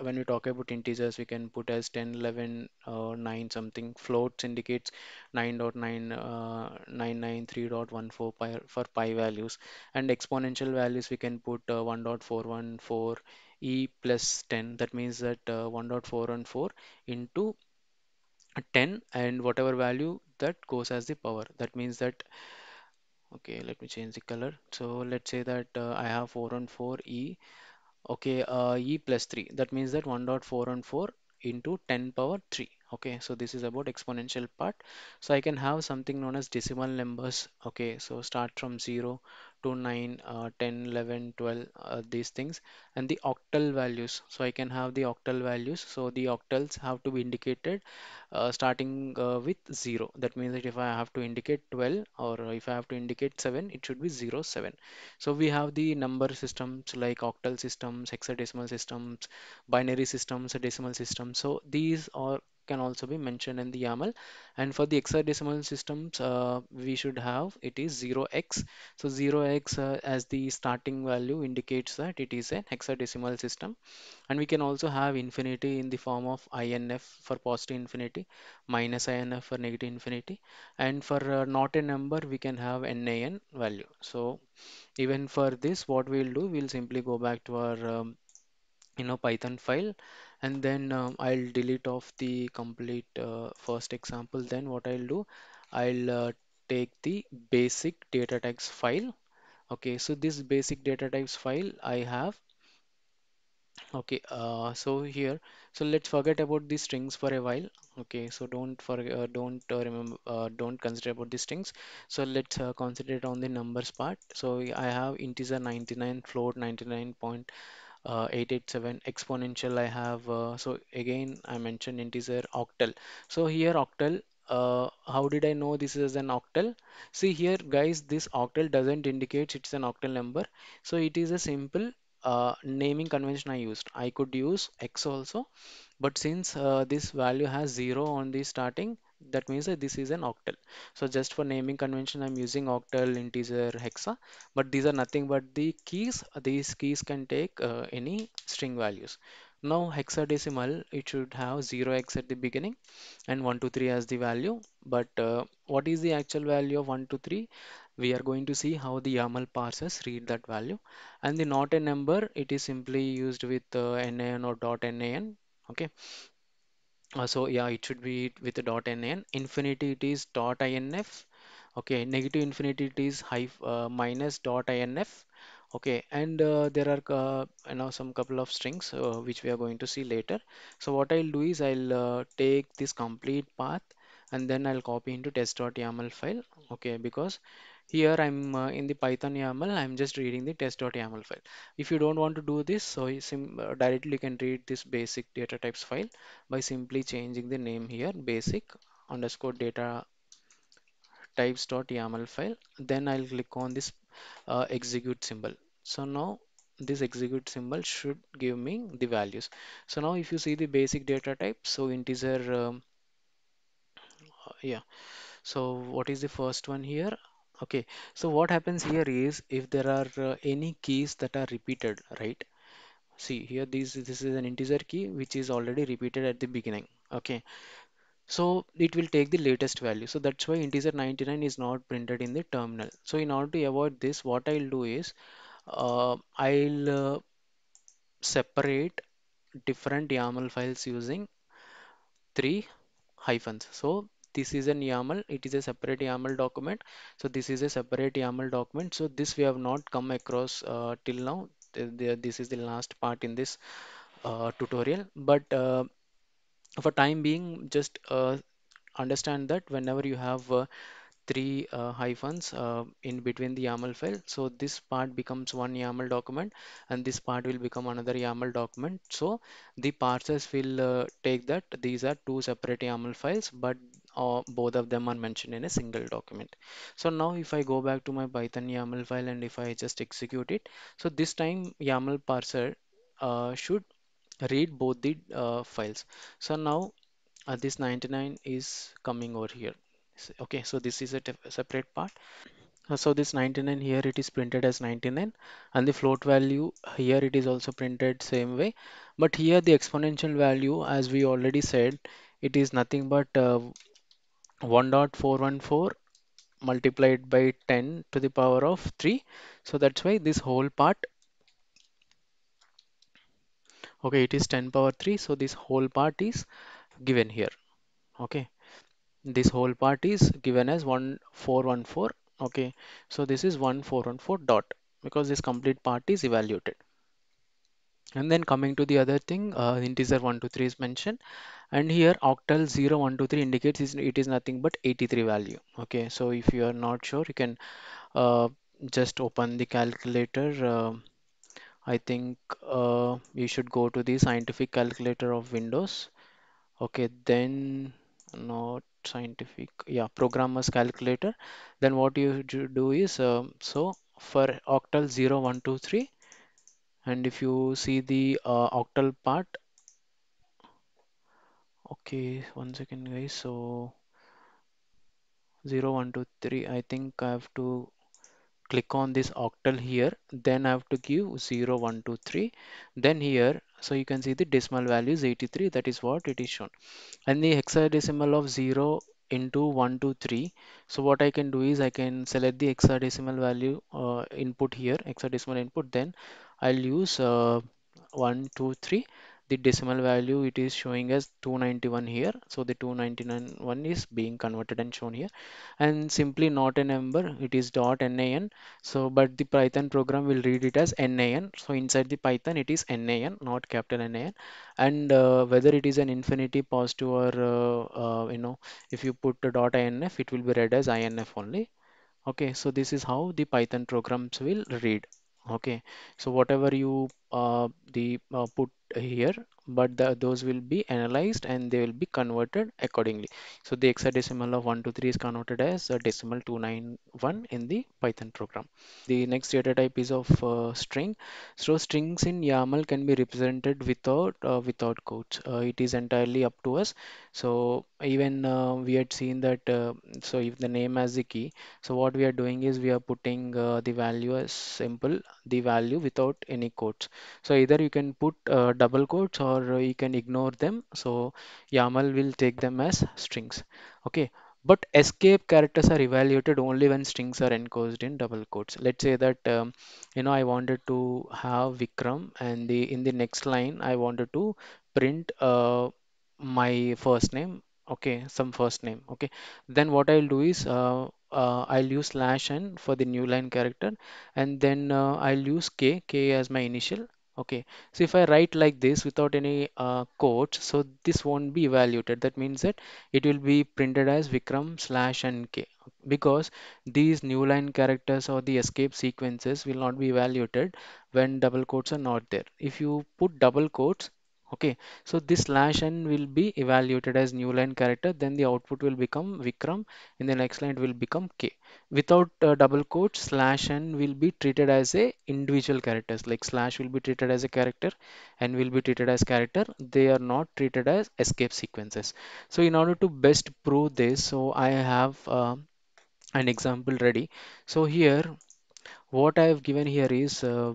Speaker 1: when we talk about integers, we can put as 10, 11, uh, 9 something. Floats indicates 9.9, uh, 993.14 pi, for pi values. And exponential values, we can put uh, 1.414 e plus 10. That means that uh, 1.414 into 10 and whatever value that goes as the power. That means that Okay, let me change the color. So let's say that uh, I have 4 on 4 E. Okay, uh, E plus 3. That means that 1.4 on 4 into 10 power 3. Okay, so this is about exponential part. So I can have something known as decimal numbers. Okay, so start from 0 to 9, uh, 10, 11, 12, uh, these things. And the octal values. So I can have the octal values. So the octals have to be indicated uh, starting uh, with 0. That means that if I have to indicate 12 or if I have to indicate 7, it should be 0, 7. So we have the number systems like octal systems, hexadecimal systems, binary systems, decimal systems. So these are can also be mentioned in the YAML. And for the hexadecimal systems, uh, we should have it is 0x. So 0x uh, as the starting value indicates that it is a hexadecimal system and we can also have infinity in the form of INF for positive infinity, minus INF for negative infinity, and for uh, not a number, we can have NaN value. So even for this, what we'll do, we'll simply go back to our um, you know Python file, and then um, I'll delete off the complete uh, first example. Then what I'll do, I'll uh, take the basic data types file. Okay, so this basic data types file I have Okay, uh, so here, so let's forget about the strings for a while. Okay, so don't for uh, don't uh, remember uh, don't consider about the strings. So let's uh, concentrate on the numbers part. So I have integer 99, float 99 uh, 887 exponential I have uh, so again I mentioned integer octal. So here octal uh, how did I know this is an octal? See here guys this octal doesn't indicate it's an octal number. So it is a simple uh, naming convention I used. I could use X also but since uh, this value has 0 on the starting that means that this is an octal. So just for naming convention I'm using octal integer hexa. But these are nothing but the keys. These keys can take uh, any string values. Now hexadecimal it should have 0x at the beginning and 123 as the value. But uh, what is the actual value of 123 we are going to see how the YAML parsers read that value. And the not a number it is simply used with uh, NaN or dot .nan okay uh, so yeah, it should be with a dot .nan. Infinity it is dot .inf. Okay, negative infinity it is hyph uh, minus dot .inf. Okay, and uh, there are uh, you know some couple of strings uh, which we are going to see later. So what I'll do is I'll uh, take this complete path and then I'll copy into test.yaml file. Okay, because here I'm uh, in the Python YAML, I'm just reading the test.yaml file. If you don't want to do this, so you uh, directly you can read this basic data types file by simply changing the name here basic underscore data types.yaml file. Then I'll click on this uh, execute symbol. So now this execute symbol should give me the values. So now if you see the basic data type, so integer, um, uh, yeah. So what is the first one here? Okay, so what happens here is if there are uh, any keys that are repeated, right? See here, this this is an integer key which is already repeated at the beginning. Okay, so it will take the latest value. So that's why integer 99 is not printed in the terminal. So in order to avoid this, what I'll do is uh, I'll uh, separate different YAML files using three hyphens. So this is an YAML, it is a separate YAML document. So this is a separate YAML document. So this we have not come across uh, till now. Th- th- This is the last part in this uh, tutorial. But uh, for time being, just uh, understand that whenever you have uh, three uh, hyphens uh, in between the YAML file. So this part becomes one YAML document and this part will become another YAML document. So the parsers will uh, take that these are two separate YAML files, but uh, both of them are mentioned in a single document. So now if I go back to my Python YAML file and if I just execute it, so this time YAML parser uh, should read both the uh, files. So now uh, this 99 is coming over here. Okay, so this is a separate part. Uh, So this 99 here it is printed as 99 and the float value here it is also printed same way. But here the exponential value as we already said it is nothing but uh, 1.414 multiplied by 10 to the power of 3. So that's why this whole part okay it is 10 power 3 so this whole part is given here okay. This whole part is given as 1414 okay. So this is 1414 dot because this complete part is evaluated and then coming to the other thing uh, integer 123 is mentioned. And here octal 0123 indicates it is nothing but 83 value. Okay so if you are not sure you can uh, just open the calculator. Uh, I think uh, you should go to the scientific calculator of Windows. Okay, then not scientific, yeah, programmer's calculator. Then what you do do is um, so for octal 0, 1, 2, 3, and if you see the uh, octal part, okay, one second, guys. So 0, 1, 2, 3, I think I have to click on this octal here, then I have to give 0, 1, 2, 3. Then here, so you can see the decimal value is 83, that is what it is shown. and the hexadecimal of 0 into 1 to 3 so what I can do is I can select the hexadecimal value uh, input here hexadecimal input then I'll use uh, 1 2 3 the decimal value it is showing as 291 here. So the 299 one is being converted and shown here. And simply not a number it is dot nan so but the python program will read it as nan so inside the python it is nan not capital nan and uh, whether it is an infinity positive or uh, uh, you know if you put a dot inf it will be read as inf only. Okay so this is how the python programs will read okay. So whatever you uh, the uh, put here but the, those will be analyzed and they will be converted accordingly so the hexadecimal of 1 to 3 is converted as a decimal 291 in the python program the next data type is of uh, string so strings in YAML can be represented without uh, without quotes. Uh, it is entirely up to us. So even uh, we had seen that. Uh, so if the name as the key, so what we are doing is we are putting uh, the value as simple, the value without any quotes. So either you can put uh, double quotes or uh, you can ignore them. So YAML will take them as strings. Okay. But escape characters are evaluated only when strings are enclosed in double quotes. Let's say that um, you know I wanted to have Vikram and the in the next line I wanted to print uh, my first name okay some first name okay then what I'll do is uh, uh, I'll use slash n for the new line character and then uh, I'll use k k as my initial okay. So if I write like this without any uh, quotes so this won't be evaluated. That means that it will be printed as Vikram slash n k. Because these new line characters or the escape sequences will not be evaluated when double quotes are not there. If you put double quotes, okay, so this slash n will be evaluated as new line character, then the output will become Vikram, in the next line will become K. Without uh, double quotes, slash n will be treated as a individual characters, like slash will be treated as a character and will be treated as character. They are not treated as escape sequences. So in order to best prove this, so I have uh, an example ready. So here what I have given here is uh,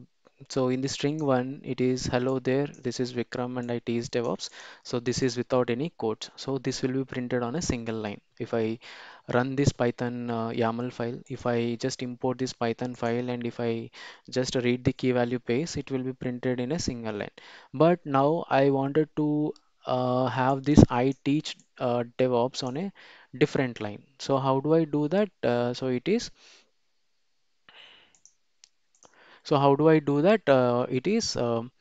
Speaker 1: so in the string one it is hello there this is Vikram and IT is DevOps. So this is without any quotes. So this will be printed on a single line. If I run this Python uh, YAML file if I just import this Python file and if I just read the key value paste it will be printed in a single line. But now I wanted to uh, have this I teach uh, DevOps on a different line. So how do I do that? Uh, so it is So how do I do that? Uh, it is um,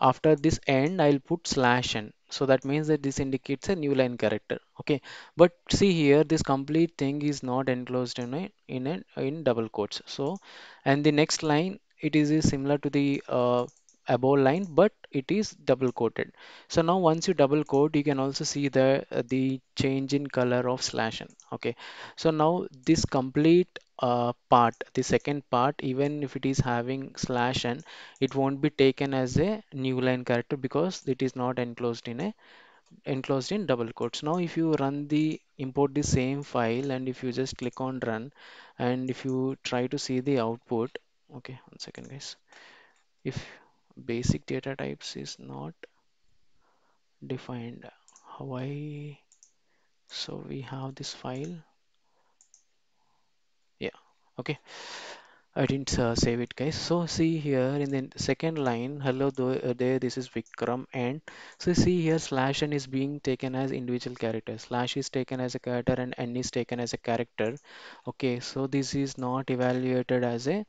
Speaker 1: after this end, I'll put slash n. So that means that this indicates a new line character. Okay, but see here, this complete thing is not enclosed in a in a in double quotes. So, and the next line, it is is similar to the uh, above line but it is double quoted. so now once you double quote, you can also see the uh, the change in color of slash n okay so now this complete part the second part even if it is having slash n it won't be taken as a new line character because it is not enclosed in a enclosed in double quotes. Now, if you run the import the same file and if you just click on run and if you try to see the output, okay, one second, guys. If basic data types is not defined, how I so we have this file, okay. I didn't uh, save it, guys. So see here in the second line, hello uh, there, this is Vikram, and so see here slash n is being taken as individual character. Slash is taken as a character, and n is taken as a character. Okay, so this is not evaluated as a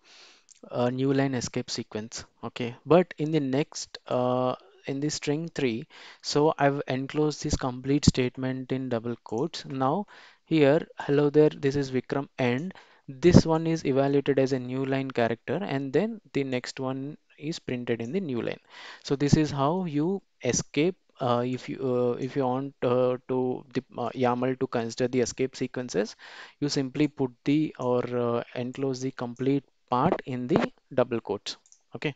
Speaker 1: a new line escape sequence okay but in the next uh, in the string 3 so I've enclosed this complete statement in double quotes now here hello there this is Vikram and this one is evaluated as a new line character and then the next one is printed in the new line. So this is how you escape uh, if you uh, if you want uh, to the uh, YAML to consider the escape sequences you simply put the or uh, enclose the complete part in the double quotes. Okay.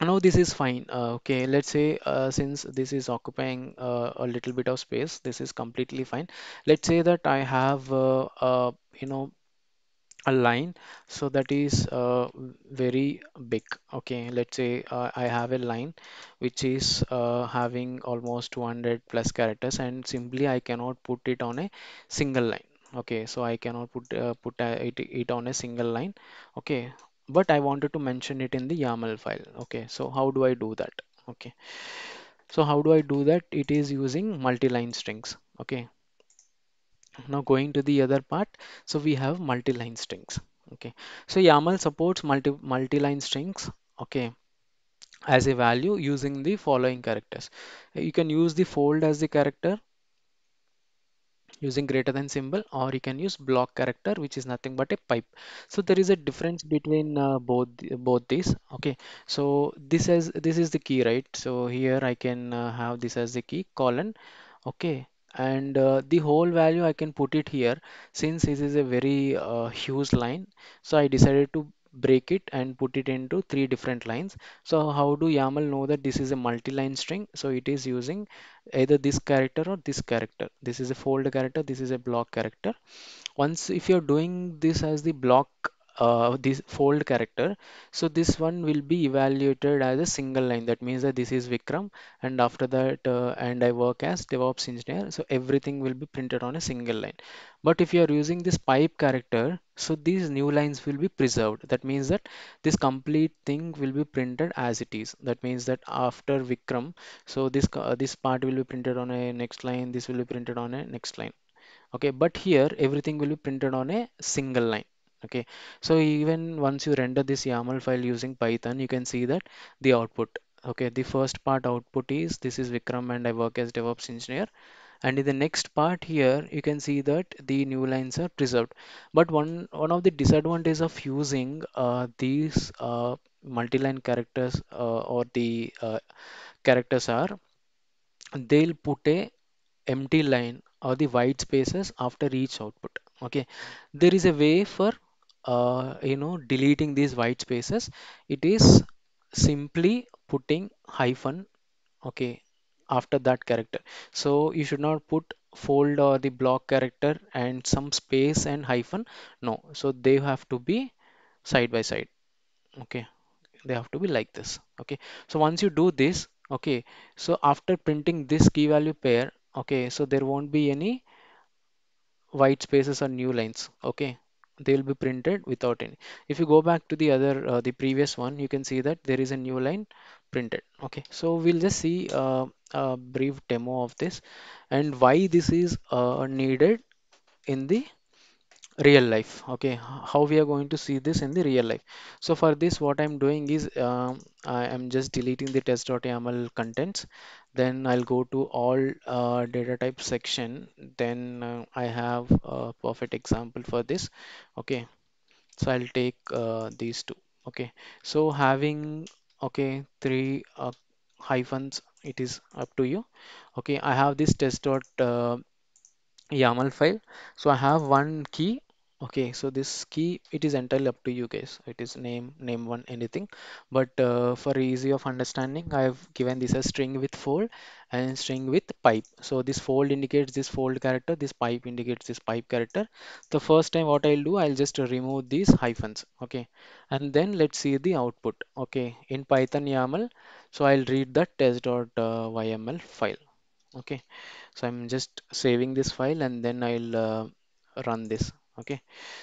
Speaker 1: Now this is fine. Uh, okay let's say since this is occupying a little bit of space this is completely fine. Let's say that I have you know a line. So that is uh, very big. Okay let's say uh, I have a line which is uh, having almost 200 plus characters and simply I cannot put it on a single line. Okay so I cannot put uh, put uh, it, it on a single line. Okay but I wanted to mention it in the YAML file. Okay so how do I do that? Okay so how do I do that? It is using multi-line strings. Okay now going to the other part, so we have multi-line strings. Okay, so YAML supports multi multi-line strings. Okay, as a value using the following characters. You can use the fold as the character using greater than symbol, or you can use block character, which is nothing but a pipe. So there is a difference between uh, both both these. Okay, so this is this is the key, right? So here I can uh, have this as the key colon okay and uh, the whole value I can put it here since this is a very uh, huge line so I decided to break it and put it into three different lines. So how do YAML know that this is a multi-line string? So it is using either this character or this character. This is a fold character this is a block character. Once if you're doing this as the block uh, this fold character. So this one will be evaluated as a single line. That means that this is Vikram and after that uh, and I work as DevOps engineer. So everything will be printed on a single line. But if you are using this pipe character so these new lines will be preserved. That means that this complete thing will be printed as it is. That means that after Vikram so this uh, this part will be printed on a next line this will be printed on a next line. Okay but here everything will be printed on a single line okay. So even once you render this YAML file using Python you can see that the output okay the first part output is this is Vikram and I work as DevOps engineer. And in the next part here you can see that the new lines are preserved. But one one of the disadvantages of using uh, these uh, multi-line characters uh, or the uh, characters are they'll put a empty line or the white spaces after each output. Okay. There is a way for uh, you know deleting these white spaces it is simply putting hyphen okay after that character. So you should not put fold or the block character and some space and hyphen. No so they have to be side by side okay? They have to be like this okay? So once you do this okay so after printing this key value pair okay so there won't be any white spaces or new lines okay they will be printed without any. If you go back to the other uh, the previous one you can see that there is a new line printed. Okay so we'll just see uh, a brief demo of this and why this is uh, needed in the real life. Okay how we are going to see this in the real life. So for this what i'm doing is um, i am just deleting the test.yaml contents then i'll go to all uh, data type section. Then uh, i have a perfect example for this. Okay. So i'll take uh, these two. Okay. So having okay three uh, hyphens it is up to you. Okay. I have this test dot uh, YAML file. So I have one key. Okay, so this key it is entirely up to you guys. It is name name one anything, but uh, for easy of understanding, I have given this a string with fold and string with pipe. So this fold indicates this fold character, this pipe indicates this pipe character. The first time what I'll do, I'll just remove these hyphens. Okay, and then let's see the output. Okay, in Python YAML, so I'll read the test.yml file. Okay so I'm just saving this file and then I'll uh, run this okay.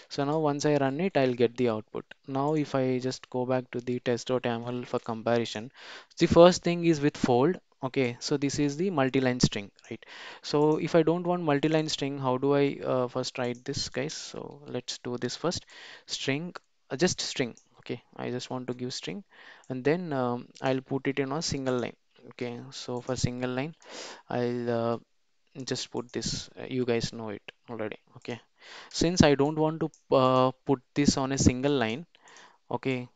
Speaker 1: So now once I run it I'll get the output. Now if I just go back to the test.yaml for comparison the first thing is with fold. Okay. So this is the multi-line string right? So if I don't want multi-line string how do I uh, first write this guys? So let's do this first. String uh, just string. Okay. I just want to give string. And then um, I'll put it in a single line. Okay. So for single line I'll uh, just put this. Uh, you guys know it already. Okay since I don't want to uh, put this on a single line okay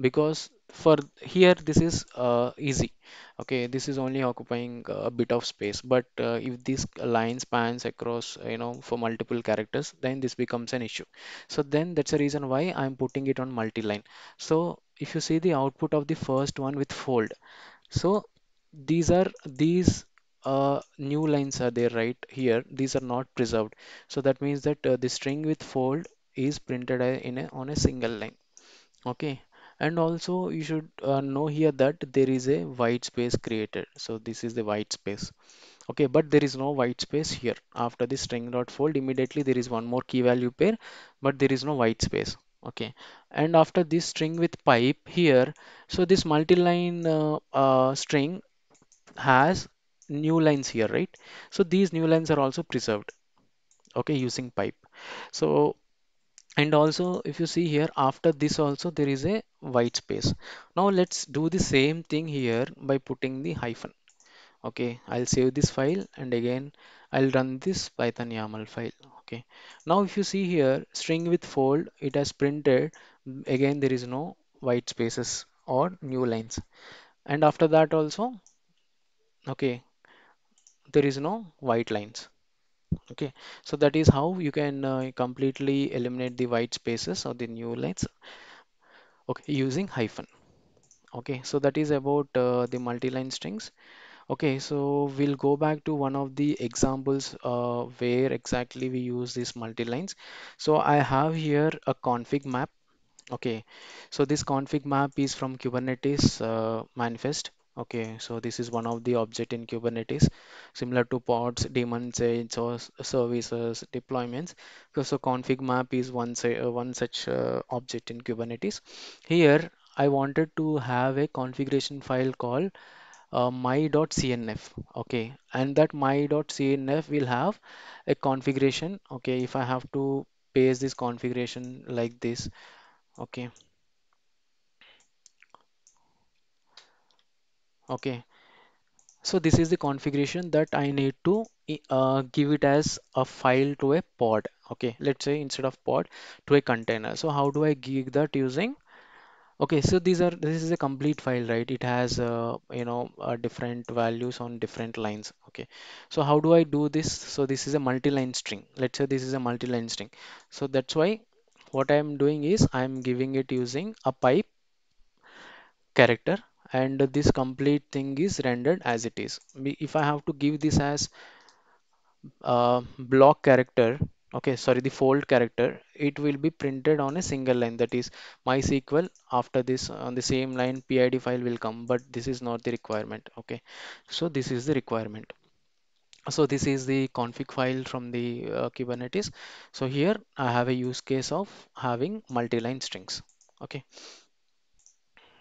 Speaker 1: because for here this is uh, easy okay this is only occupying a bit of space. But uh, if this line spans across you know for multiple characters then this becomes an issue. So then that's the reason why I'm putting it on multi-line. So if you see the output of the first one with fold so these are these uh, new lines are there right here. These are not preserved. So that means that uh, the string with fold is printed in a, on a single line. Okay. And also you should uh, know here that there is a white space created. So this is the white space. Okay, but there is no white space here. After the string dot fold, immediately there is one more key value pair, but there is no white space. Okay, and after this string with pipe here, so this multi-line uh, uh, string has new lines here, right? So these new lines are also preserved, okay, using pipe. So, and also if you see here, after this also there is a white space. Now let's do the same thing here by putting the hyphen. Okay, I'll save this file and again I'll run this Python YAML file. Okay, now if you see here, string with fold, it has printed. Again, there is no white spaces or new lines. And after that also, okay, there is no white lines. Okay, so that is how you can uh, completely eliminate the white spaces or the new lines. Okay, using hyphen. Okay, so that is about uh, the multi-line strings. Okay, so we'll go back to one of the examples uh, where exactly we use these multi-lines. So I have here a config map Okay, so this config map is from Kubernetes uh, manifest. Okay, so this is one of the object in Kubernetes, similar to pods, daemons, agents, or services, deployments. So, so config map is one, uh, one such uh, object in Kubernetes. Here, I wanted to have a configuration file called uh, my.cnf. Okay, and that my.cnf will have a configuration. Okay, if I have to paste this configuration like this. Okay, Okay, so this is the configuration that I need to uh, give it as a file to a pod. Okay, let's say instead of pod to a container. So how do I give that using? Okay, so these are this is a complete file, right? It has uh, you know uh, different values on different lines. Okay, so how do I do this? So this is a multi-line string. Let's say this is a multi-line string. So that's why what I'm doing is I'm giving it using a pipe character and this complete thing is rendered as it is. If I have to give this as uh, block character, okay, sorry, the fold character, it will be printed on a single line. That is MySQL. After this, on the same line, PID file will come, but this is not the requirement. Okay, so this is the requirement. So this is the config file from the uh, Kubernetes. So here I have a use case of having multi-line strings. Okay.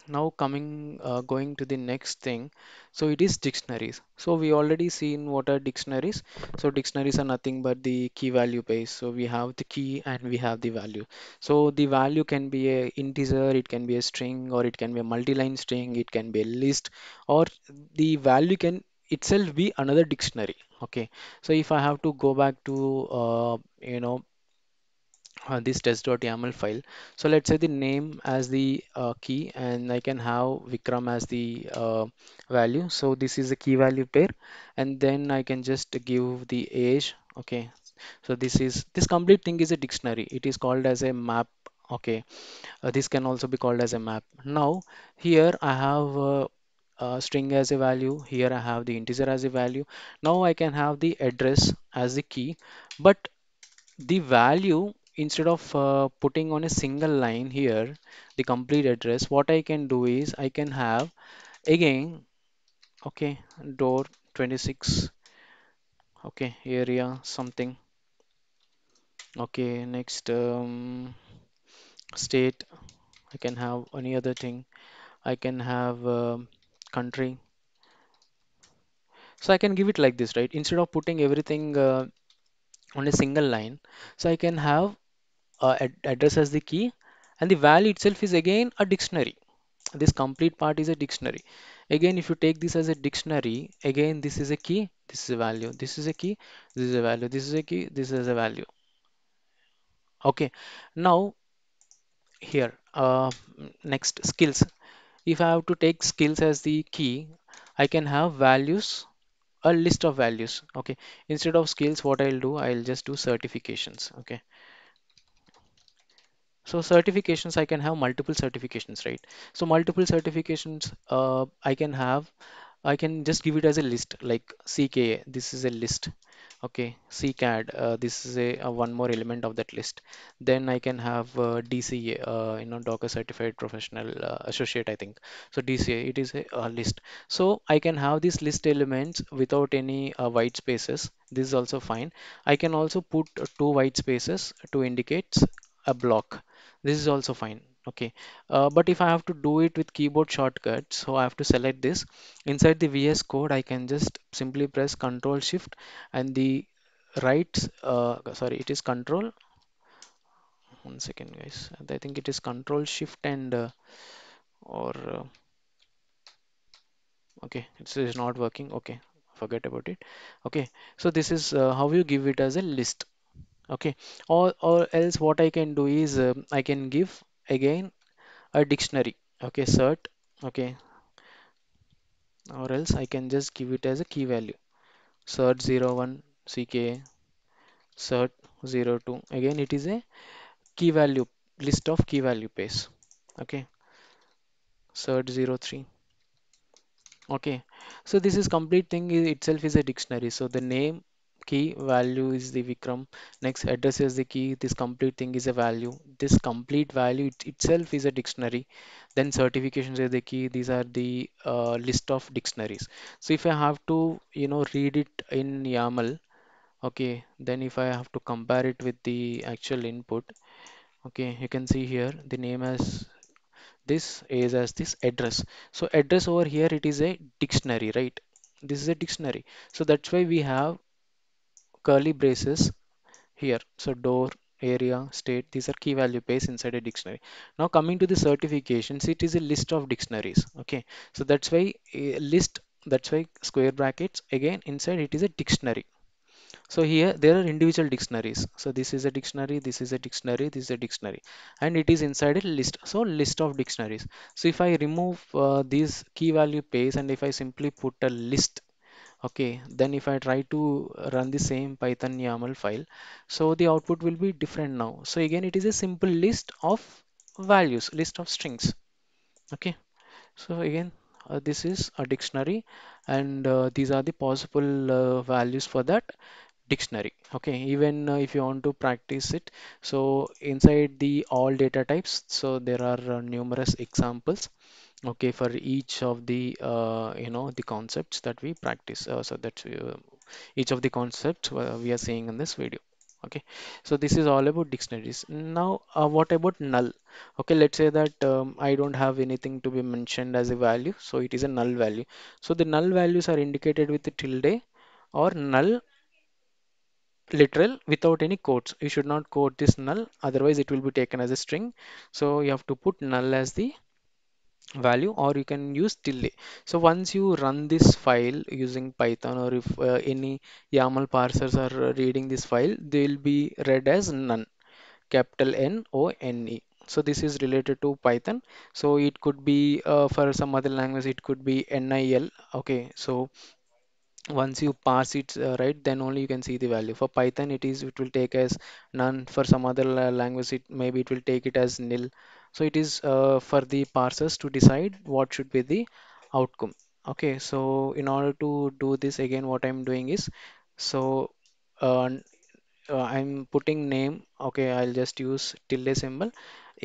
Speaker 1: Now coming uh, going to the next thing, so it is dictionaries. So we already seen what are dictionaries. So dictionaries are nothing but the key value base. So we have the key and we have the value. So the value can be a integer, it can be a string, or it can be a multi-line string, it can be a list, or the value can itself be another dictionary. Okay. So if I have to go back to uh, you know uh, this test.yaml file. So let's say the name as the uh, key and I can have Vikram as the uh, value. So this is a key value pair and then I can just give the age. Okay. So this is this complete thing is a dictionary. It is called as a map. Okay. Uh, this can also be called as a map. Now here I have uh, a string as a value. Here I have the integer as a value. Now I can have the address as the key. But the value instead of uh, putting on a single line here the complete address what I can do is I can have again okay door 26 okay area something okay next um, state I can have any other thing I can have um country. So I can give it like this right? Instead of putting everything uh, on a single line so I can have uh, ad address as the key. And the value itself is again a dictionary. This complete part is a dictionary. Again if you take this as a dictionary again this is a key. This is a value. This is a key. This is a value. This is a key. This is a value. Okay. Now here uh, next skills. If I have to take skills as the key I can have values a list of values. Okay. Instead of skills what I'll do? I'll just do certifications. Okay so certifications I can have multiple certifications right? So multiple certifications uh, I can have I can just give it as a list like CKA this is a list okay? CKAD uh, this is a, a one more element of that list. Then I can have uh, DCA uh, you know Docker certified professional uh, associate I think. So DCA it is a, a list. So I can have these list elements without any uh, white spaces. This is also fine. I can also put uh, two white spaces to indicate a block this is also fine okay. Uh, but if I have to do it with keyboard shortcut so I have to select this. Inside the VS Code I can just simply press Control Shift and the right uh, sorry it is Control. One second guys. I think it is Control Shift and uh, or uh, okay it is not working. Okay forget about it. Okay so this is uh, how you give it as a list okay. Or or else what I can do is um I can give again a dictionary. Okay cert. Okay. Or else I can just give it as a key value. Cert zero one ck cert zero two. again it is a key value list of key value pairs okay. Cert zero three. okay. So this is complete thing itself is a dictionary. So the name key value is the Vikram. Next address is the key. This complete thing is a value. This complete value it, itself is a dictionary. Then certifications is the key. These are the uh, list of dictionaries. So if I have to you know read it in YAML okay then if I have to compare it with the actual input okay you can see here the name as this is as this address. So address over here it is a dictionary right? This is a dictionary. So that's why we have curly braces here so door area state these are key value pairs inside a dictionary now coming to the certifications it is a list of dictionaries okay so that's why a list that's why square brackets again inside it is a dictionary so here there are individual dictionaries. So this is a dictionary, this is a dictionary, this is a dictionary, and it is inside a list. So list of dictionaries. So if I remove uh, these key value pairs and if I simply put a list, okay, then if I try to run the same Python YAML file, so the output will be different now. So again, it is a simple list of values, list of strings. Okay, so again, uh, this is a dictionary, and uh, these are the possible uh, values for that dictionary okay even uh, if you want to practice it so inside the all data types so there are uh, numerous examples okay for each of the uh, you know the concepts that we practice uh, so that uh, each of the concepts uh, we are seeing in this video okay so this is all about dictionaries now uh, what about null okay let's say that um, I don't have anything to be mentioned as a value so it is a null value so the null values are indicated with the tilde or null literal without any quotes. You should not quote this null, otherwise it will be taken as a string. So you have to put null as the value or you can use tilde. So once you run this file using Python or if uh, any YAML parsers are reading this file, they will be read as none. capital N O N E. So this is related to Python. So it could be uh, for some other language, it could be NIL. Okay, so once you pass it uh, right then only you can see the value for python it is it will take as none for some other language it maybe it will take it as nil so it is uh, for the parsers to decide what should be the outcome okay so in order to do this again what i'm doing is so uh, uh, i'm putting name okay i'll just use tilde symbol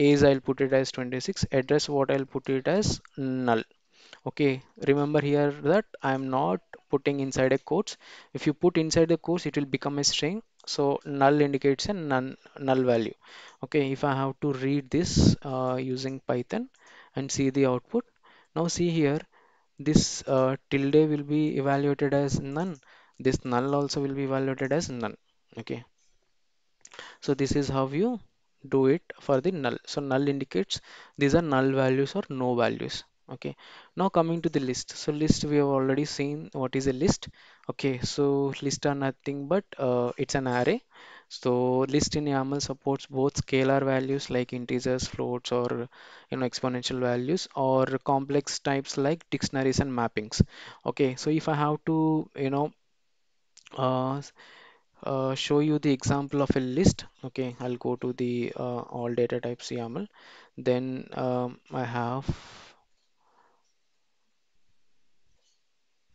Speaker 1: age i'll put it as 26 address what i'll put it as null Okay, remember here that I am not putting inside a quotes. If you put inside the quotes, it will become a string. So null indicates a null, value. Okay, if I have to read this uh, using Python and see the output. Now see here, this uh, tilde will be evaluated as none. This null also will be evaluated as none. Okay, so this is how you do it for the null. So null indicates these are null values or no values. Okay. Now coming to the list. So list we have already seen what is a list. Okay. So list are nothing but uh, it's an array. So list in YAML supports both scalar values like integers, floats, or you know exponential values, or complex types like dictionaries and mappings. Okay. So if I have to you know uh, uh, show you the example of a list. Okay, I'll go to the uh, all data types YAML. Then um, I have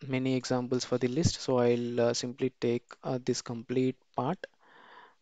Speaker 1: many examples for the list. So I'll uh, simply take uh, this complete part.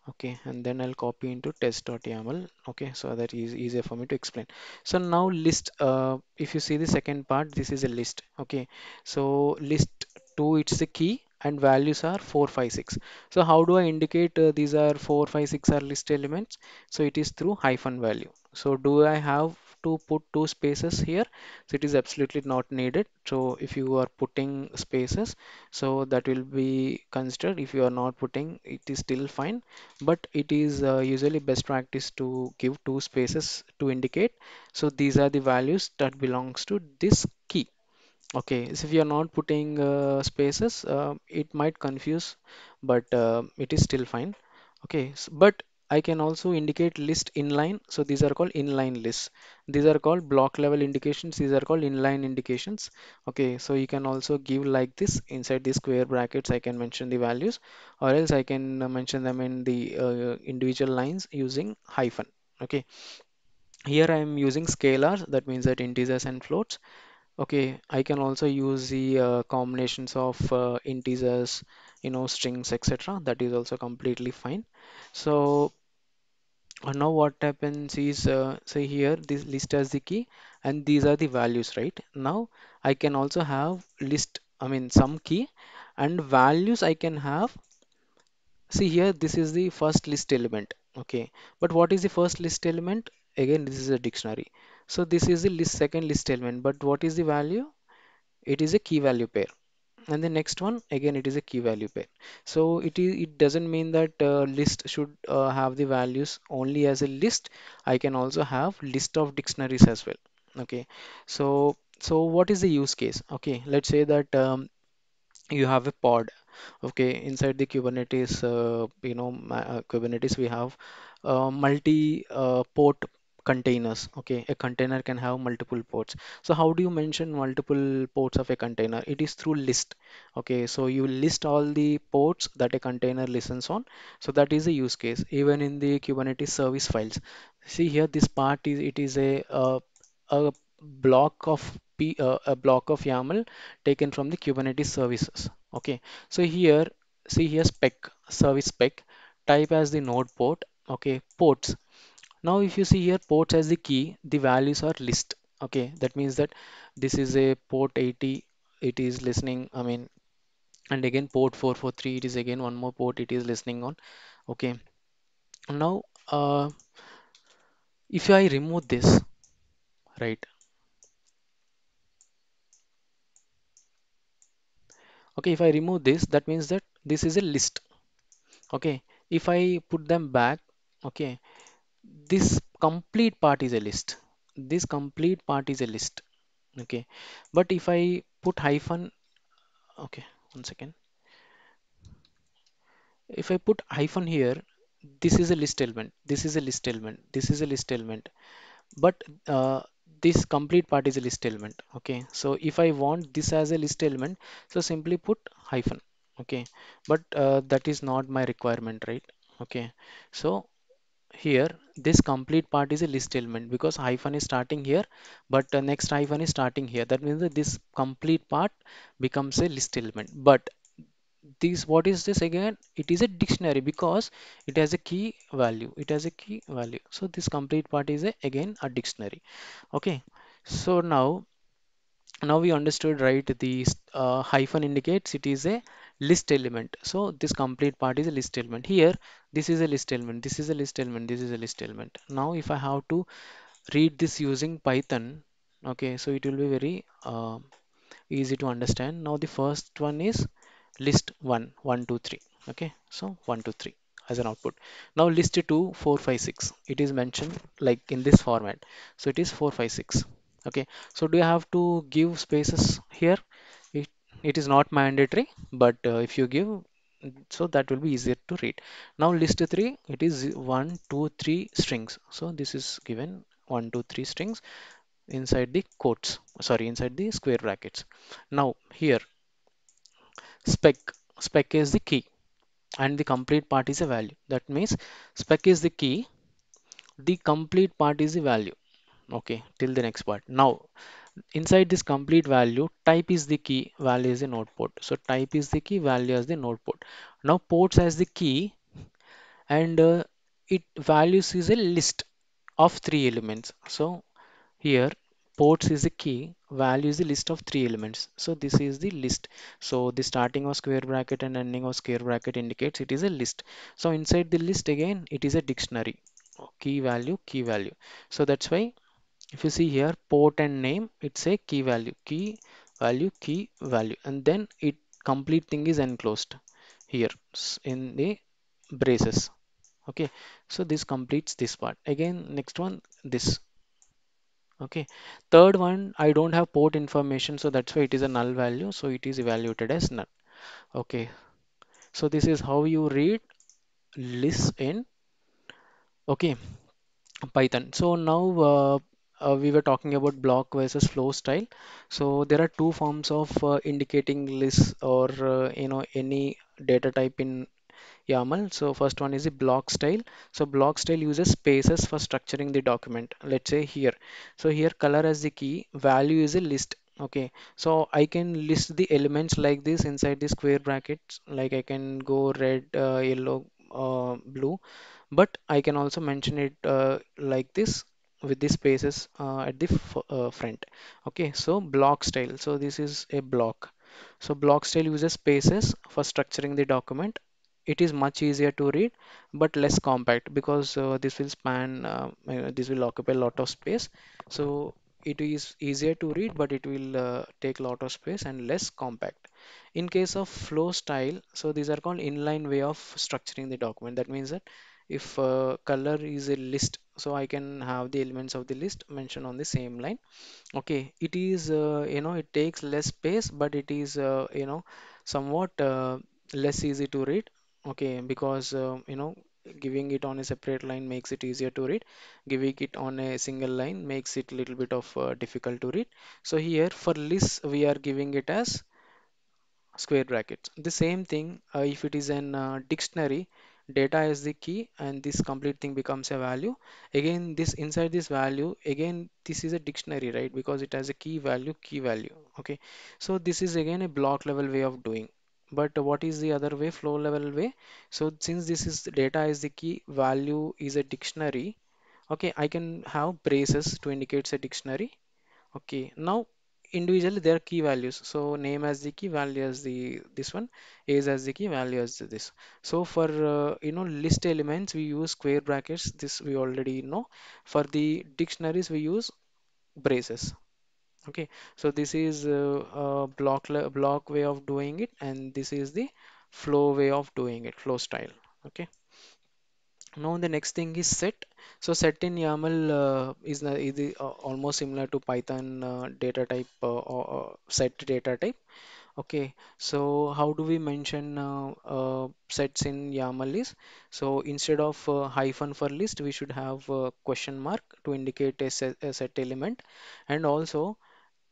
Speaker 1: Okay and then I'll copy into test.yaml okay so that is easier for me to explain. So now list uh, if you see the second part this is a list. Okay so list 2 it's a key and values are 4 5 6 so how do I indicate uh, these are 4 5 6 are list elements? So it is through hyphen value. So do I have to put two spaces here. So it is absolutely not needed. So if you are putting spaces so that will be considered. If you are not putting it is still fine. But it is uh, usually best practice to give two spaces to indicate. So these are the values that belongs to this key. Okay so if you are not putting uh, spaces uh, it might confuse but uh, it is still fine. Okay s but I can also indicate list inline. So these are called inline lists. These are called block level indications. These are called inline indications. Okay so you can also give like this. Inside the square brackets I can mention the values or else I can mention them in the uh, individual lines using hyphen. Okay here I am using scalars. That means that integers and floats okay I can also use the uh, combinations of uh, integers you know strings etc that is also completely fine. So uh, now what happens is uh, say here this list as the key and these are the values right? Now I can also have list I mean some key and values I can have. See here this is the first list element okay? But what is the first list element? Again this is a dictionary so this is the list second list element but what is the value? It is a key value pair. And the next one again it is a key value pair. So it is it doesn't mean that uh, list should uh, have the values only as a list. I can also have list of dictionaries as well. Okay. So so what is the use case? Okay. Let's say that um, you have a pod okay inside the kubernetes uh, you know uh, kubernetes we have uh, multi uh, port containers okay a container can have multiple ports so how do you mention multiple ports of a container it is through list okay so you list all the ports that a container listens on so that is a use case even in the kubernetes service files see here this part is it is a uh, a block of P, uh, a block of YAML taken from the Kubernetes services. Okay, so here, see here spec, service spec, type as the node port. Okay, ports. Now, if you see here ports as the key, the values are list. Okay, that means that this is a port 80. It is listening. I mean, and again port 443. It is again one more port. It is listening on. Okay. Now, uh, if I remove this, right? Okay, if I remove this, that means that this is a list. Okay, if I put them back, okay, this complete part is a list. This complete part is a list. Okay, but if I put hyphen, okay, one second. If I put hyphen here, this is a list element. This is a list element. This is a list element. But uh, this complete part is a list element. Okay. So if I want this as a list element so simply put hyphen. Okay. But uh, that is not my requirement right? Okay. So here this complete part is a list element because hyphen is starting here but the next hyphen is starting here. That means that this complete part becomes a list element. But this what is this again? It is a dictionary because it has a key value. It has a key value. So this complete part is a, again a dictionary. Okay. So now now we understood right the uh, hyphen indicates it is a list element. So this complete part is a list element. Here this is a list element this is a list element this is a list element. Now if i have to read this using python okay so it will be very uh, easy to understand. Now the first one is list one, one, two, three. okay? So 1 2 3 as an output. Now list 2 4 5 6 it is mentioned like in this format. So it is 4 5 6 okay? So do you have to give spaces here? It, it is not mandatory but uh, if you give so that will be easier to read. Now list 3 it is one, two, three strings. So this is given one, two, three strings inside the quotes sorry inside the square brackets. Now here spec spec is the key and the complete part is a value. That means spec is the key the complete part is the value. Okay till the next part. Now inside this complete value type is the key value is the node port. So type is the key value as the node port. Now ports as the key and uh, it values is a list of three elements. So here ports is the key value is the list of three elements. So this is the list. So the starting of square bracket and ending of square bracket indicates it is a list. So inside the list again it is a dictionary. Key value key value. So that's why if you see here port and name it's a key value key value key value. And then it complete thing is enclosed here in the braces. Okay so this completes this part. Again next one this. Okay third one I don't have port information so that's why it is a null value so it is evaluated as null. Okay so this is how you read lists in okay Python. So now uh, uh, we were talking about block versus flow style. So there are two forms of uh, indicating lists or uh, you know any data type in YAML. So first one is the block style. So block style uses spaces for structuring the document. Let's say here. So here color as the key, value is a list. Okay, so I can list the elements like this inside the square brackets. Like I can go red, uh, yellow, uh, blue but I can also mention it uh, like this with the spaces uh, at the uh, front. Okay so block style. So this is a block. So block style uses spaces for structuring the document. It is much easier to read but less compact because uh, this will span uh, this will occupy a lot of space. So it is easier to read but it will uh, take a lot of space and less compact. In case of flow style so these are called inline way of structuring the document. That means that if uh, color is a list so I can have the elements of the list mentioned on the same line. Okay it is uh, you know it takes less space but it is uh, you know somewhat uh, less easy to read. Okay because uh, you know giving it on a separate line makes it easier to read. Giving it on a single line makes it a little bit of uh, difficult to read. So here for lists we are giving it as square brackets. The same thing if it is an dictionary, data is the key and this complete thing becomes a value. Again, this inside this value, again, this is a dictionary, right? Because it has a key value, key value. Okay. So this is again a block level way of doing. But what is the other way, flow level way? So since this is data is the key, value is a dictionary. Okay, I can have braces to indicate a dictionary Okay, now individually there are key values. So name as the key, value as the this one, age as the key, value as this. So for uh, you know list elements we use square brackets. This we already know. For the dictionaries we use braces. Okay, so this is uh, a block block way of doing it, and this is the flow way of doing it, flow style. Okay. Now the next thing is set. So set in YAML uh, is, the, is uh, almost similar to Python uh, data type uh, or uh, set data type. Okay, so how do we mention uh, uh, sets in YAML is? So instead of uh, hyphen for list, we should have a question mark to indicate a set, a set element. And also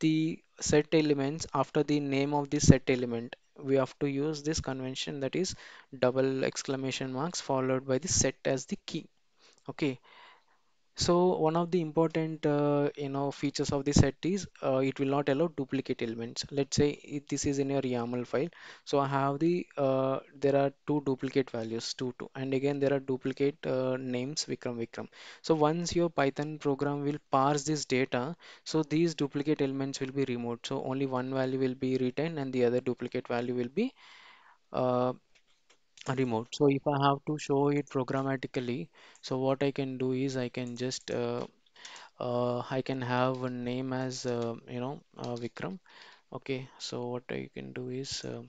Speaker 1: the set elements after the name of the set element, we have to use this convention that is double exclamation marks followed by the set as the key. Okay, so one of the important uh, you know features of the set is uh, it will not allow duplicate elements. Let's say if this is in your YAML file. So I have the uh, there are two duplicate values two two and again there are duplicate uh, names Vikram Vikram. So once your Python program will parse this data, so these duplicate elements will be removed. So only one value will be retained and the other duplicate value will be removed. So if I have to show it programmatically, so what I can do is I can just uh, uh, I can have a name as uh, you know uh, Vikram. Okay, so what I can do is uh,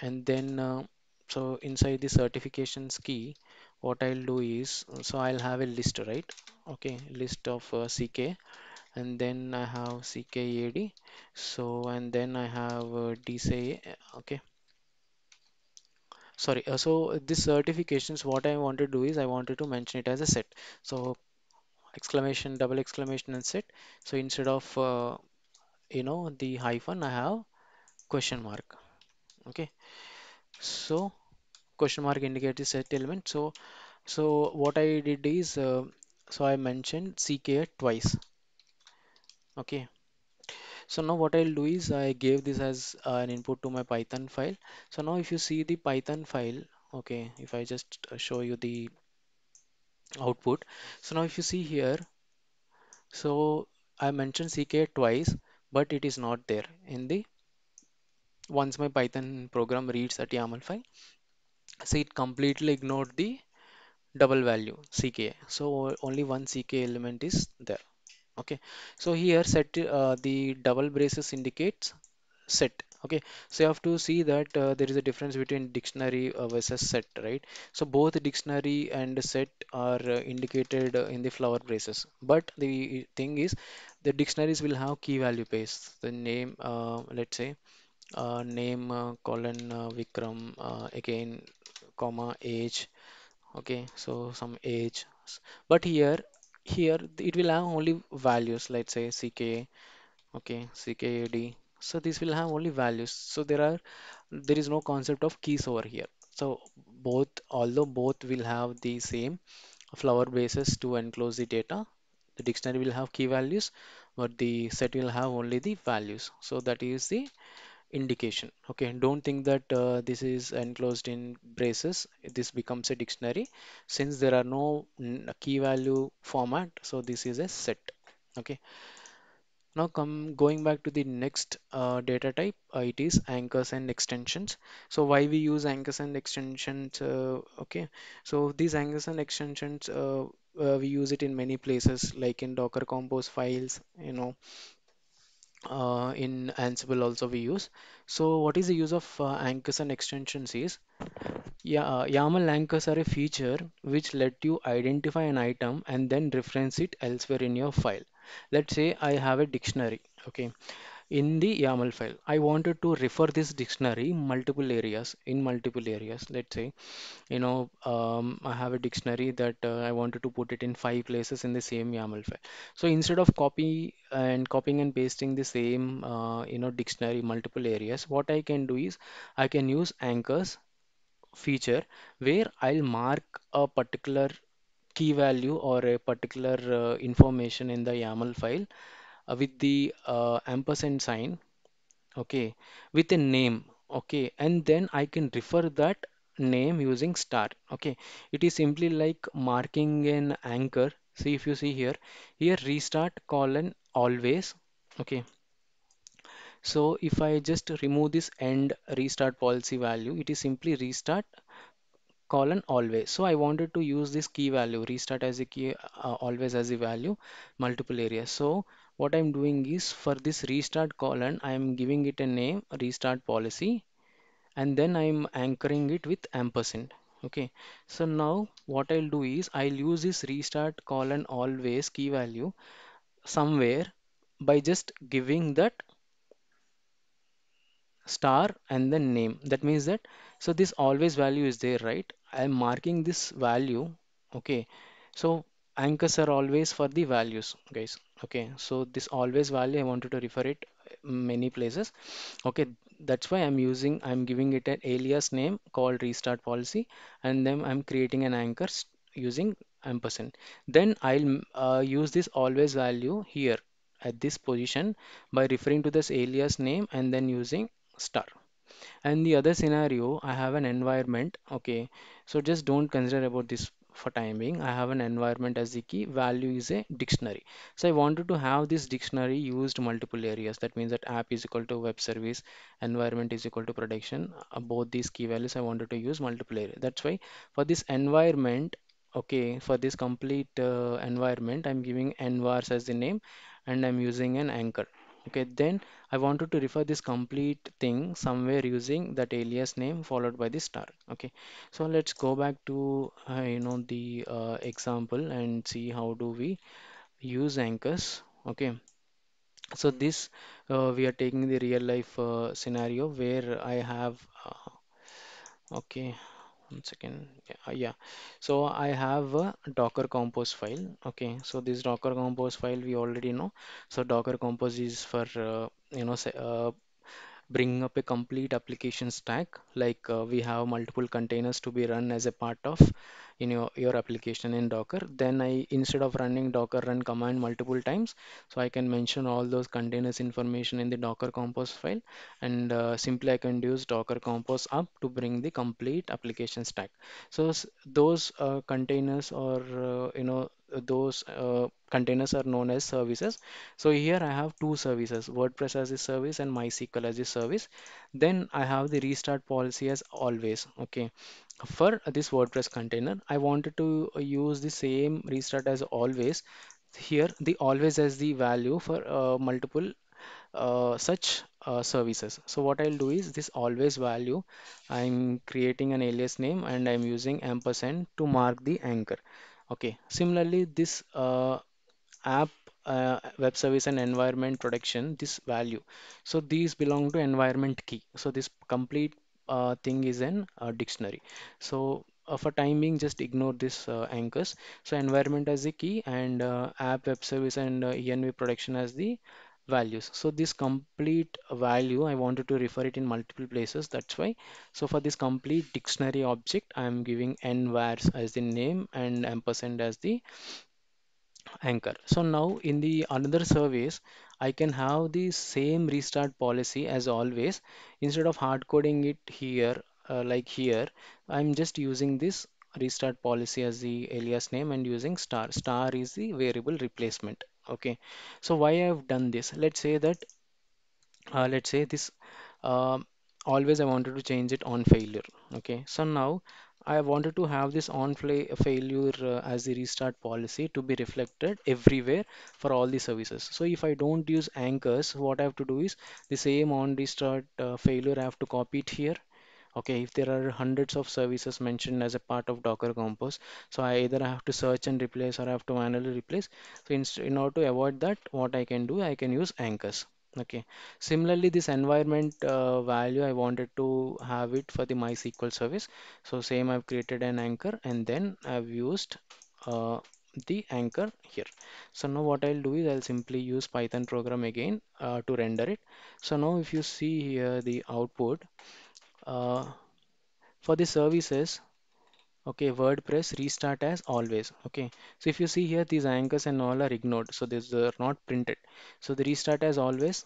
Speaker 1: and then uh, so inside the certifications key, what I'll do is so I'll have a list, right? Okay, list of CK and then I have CKAD. So and then I have uh, DCA. Okay, sorry. Uh, so this certifications, what I want to do is I wanted to mention it as a set. So exclamation, double exclamation and set. So instead of uh, you know the hyphen I have question mark okay so question mark indicates the set element so so what I did is uh, so I mentioned CK twice okay so now what I'll do is I gave this as uh, an input to my Python file so now if you see the Python file okay if I just uh, show you the output so now if you see here so I mentioned CK twice but it is not there in the once my Python program reads that YAML file See, it completely ignored the double value CK. So only one CK element is there. Okay. So here set uh, the double braces indicates set. Okay. So you have to see that uh, there is a difference between dictionary uh, versus set, right? So both dictionary and set are uh, indicated in the flower braces. But the thing is, the dictionaries will have key value pairs. The name, uh, let's say uh, name colon Vikram again comma age okay so some age but here here it will have only values let's say ck okay ckad so this will have only values. So there are there is no concept of keys over here. So both although both will have the same flower bases to enclose the data the dictionary will have key values but the set will have only the values. So that is the indication. Okay don't think that uh, this is enclosed in braces. This becomes a dictionary. Since there are no key value format so this is a set. Okay. Now come going back to the next uh, data type uh, it is anchors and extensions. So why we use anchors and extensions uh, okay. So these anchors and extensions uh, uh, we use it in many places like in docker compose files you know uh, in Ansible also we use. So what is the use of uh, anchors and extensions is yeah, uh, YAML anchors are a feature which let you identify an item and then reference it elsewhere in your file. Let's say I have a dictionary, okay, in the YAML file. I wanted to refer this dictionary multiple areas in multiple areas. Let's say you know um, I have a dictionary that uh, I wanted to put it in five places in the same YAML file. So instead of copy and copying and pasting the same uh, you know dictionary multiple areas, what I can do is I can use anchors feature where I'll mark a particular key value or a particular uh, information in the YAML file with the uh, ampersand sign okay with a name okay and then I can refer that name using star okay. It is simply like marking an anchor. See if you see here here restart colon always okay. So if I just remove this end restart policy value it is simply restart colon always. So I wanted to use this key value restart as a key uh, always as a value multiple areas. So what I'm doing is for this restart colon I am giving it a name restart policy and then I'm anchoring it with ampersand okay so now what I'll do is I'll use this restart colon always key value somewhere by just giving that star and then name. That means that so this always value is there, right? I am marking this value. Okay. So anchors are always for the values, guys. Okay. So this always value I wanted to refer it many places. Okay. That's why I'm using I'm giving it an alias name called restart policy and then I'm creating an anchor using ampersand. Then I'll uh, use this always value here at this position by referring to this alias name and then using star. And the other scenario, I have an environment. Okay, so just don't consider about this for time being. I have an environment as the key. Value is a dictionary. So I wanted to have this dictionary used multiple areas. That means that app is equal to web service, environment is equal to production. Uh, both these key values I wanted to use multiple areas. That's why for this environment, okay, for this complete uh, environment, I'm giving envars as the name and I'm using an anchor. Okay, then I wanted to refer this complete thing somewhere using that alias name followed by the star. Okay, so let's go back to uh, you know the uh, example and see how do we use anchors. Okay, so this uh, we are taking the real life uh, scenario where I have uh, okay one second. Yeah, uh, yeah. so I have a Docker Compose file okay? So this Docker Compose file we already know. So Docker Compose is for uh, you know say, uh, bring up a complete application stack like uh, we have multiple containers to be run as a part of in your, your application in Docker. Then I instead of running Docker run command multiple times so I can mention all those containers information in the Docker Compose file and uh, simply I can use Docker Compose up to bring the complete application stack. So those uh, containers or uh, you know those uh, containers are known as services so here I have two services, WordPress as a service and MySQL as a service. Then I have the restart policy as always. Okay. For this WordPress container, I wanted to use the same restart as always. Here, the always as the value for uh, multiple uh, such uh, services. So what I'll do is this always value, I'm creating an alias name and I'm using ampersand to mark the anchor. Okay. Similarly, this uh, app uh, web service and environment protection this value. So these belong to environment key. So this complete uh, thing is an uh, dictionary. So uh, for time being just ignore this uh, anchors. So environment as the key and app web service and env protection as the values so this complete value i wanted to refer it in multiple places that's why so for this complete dictionary object i am giving envars as the name and ampersand as the anchor. So now in the another service, I can have the same restart policy as always. Instead of hard coding it here, uh, like here, I'm just using this restart policy as the alias name and using star. Star is the variable replacement. Okay. So why I've done this? Let's say that uh, let's say this um, always I wanted to change it on failure okay so now I wanted to have this on failure uh, as the restart policy to be reflected everywhere for all the services so if I don't use anchors what I have to do is the same on restart uh, failure I have to copy it here Okay, if there are hundreds of services mentioned as a part of Docker Compose, so I either have to search and replace or I have to manually replace. So inst in order to avoid that, what I can do, I can use anchors. Okay. Similarly, this environment uh, value, I wanted to have it for the MySQL service. So same, I've created an anchor and then I've used uh, the anchor here. So now what I'll do is I'll simply use Python program again uh, to render it. So now if you see here the output, uh, for the services okay WordPress restart as always okay. So if you see here these anchors and all are ignored so these are not printed. So the restart as always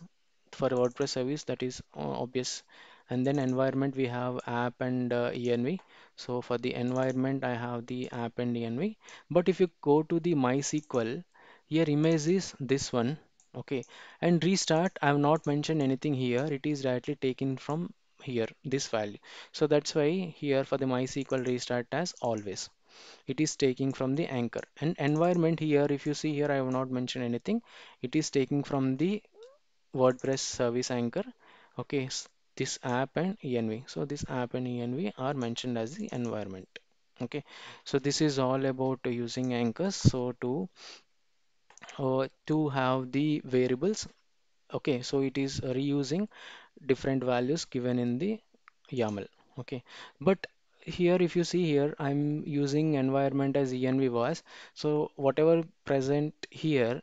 Speaker 1: for WordPress service that is uh, obvious. And then environment we have app and uh, env so for the environment I have the app and env but if you go to the MySQL here image is this one okay. And restart I have not mentioned anything here. It is directly taken from here this value so that's why here for the MySQL restart as always it is taking from the anchor and environment here if you see here I have not mentioned anything it is taking from the WordPress service anchor. Okay, this app and env. So this app and env are mentioned as the environment. Okay, so this is all about using anchors. So to uh, to have the variables Okay, so it is reusing different values given in the YAML. Okay, but here if you see here, I'm using environment as env was. So whatever present here,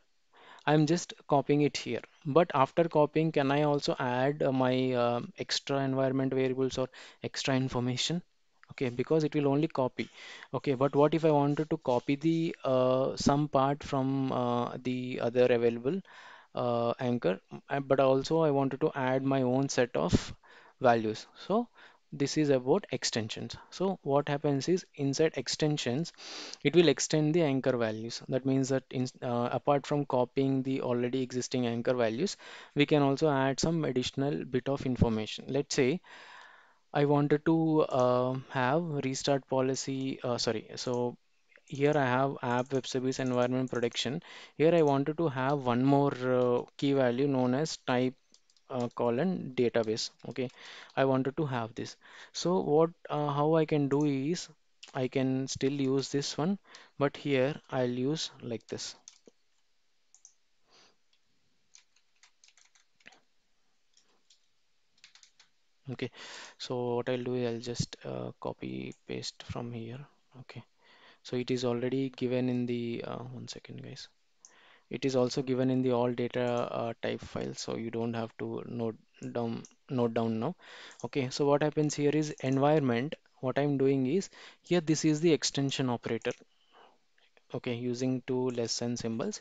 Speaker 1: I'm just copying it here. But after copying, can I also add uh, my um extra environment variables or extra information? Okay, because it will only copy. Okay, but what if I wanted to copy the uh, some part from uh, the other available uh, anchor, uh, but also I wanted to add my own set of values. So this is about extensions. So what happens is inside extensions, it will extend the anchor values. That means that in, uh, apart from copying the already existing anchor values, we can also add some additional bit of information. Let's say I wanted to uh, have restart policy. Uh, sorry, so here I have app web service environment protection. Here I wanted to have one more uh, key value known as type uh, colon database. Okay, I wanted to have this. So what uh, how I can do is I can still use this one, but here I'll use like this. Okay, so what I'll do is I'll just uh, copy paste from here. Okay, so it is already given in the uh, one second, guys. It is also given in the all data uh, type file, so you don't have to note down note down now. Okay, so what happens here is environment. What I'm doing is here this is the extension operator. Okay, using two less than symbols.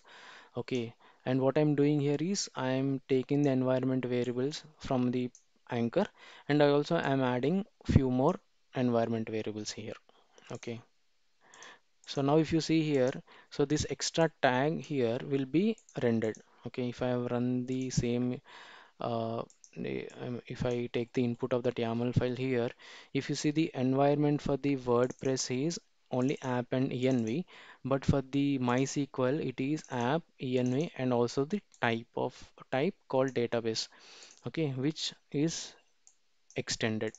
Speaker 1: Okay, and what I'm doing here is I'm taking the environment variables from the anchor, and I also am adding few more environment variables here. Okay, so now if you see here, so this extra tag here will be rendered. Okay, if I have run the same, uh, um, if I take the input of the YAML file here, if you see the environment for the WordPress is only app and env, but for the MySQL it is app, env, and also the type of type called database. Okay, which is extended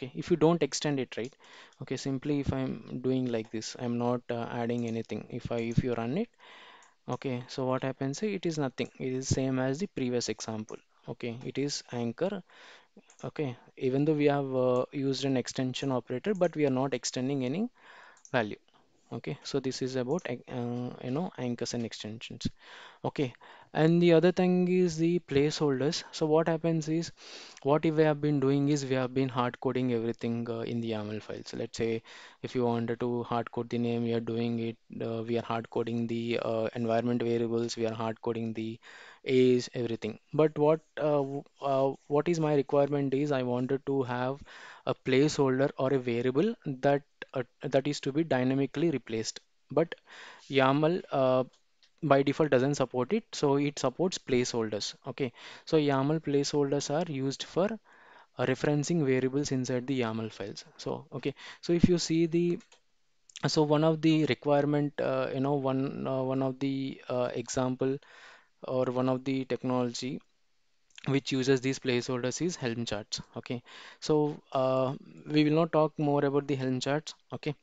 Speaker 1: okay if you don't extend it right? Okay simply if I'm doing like this I'm not uh, adding anything. If I if you run it okay so what happens? It is nothing. It is same as the previous example. Okay it is anchor. Okay even though we have uh, used an extension operator but we are not extending any value. Okay so this is about uh, you know anchors and extensions. Okay, and the other thing is the placeholders. So what happens is, what we have been doing is we have been hard coding everything uh, in the YAML files. Let's say if you wanted to hard code the name, we are doing it. Uh, we are hard coding the uh, environment variables. We are hard coding the age, everything. But what uh, uh, what is my requirement is I wanted to have a placeholder or a variable that uh, that is to be dynamically replaced. But YAML by default doesn't support it so it supports placeholders okay? So YAML placeholders are used for uh, referencing variables inside the YAML files so okay? So if you see the so one of the requirement uh, you know one uh, one of the uh, example or one of the technology which uses these placeholders is Helm charts okay? So uh, we will not talk more about the Helm charts okay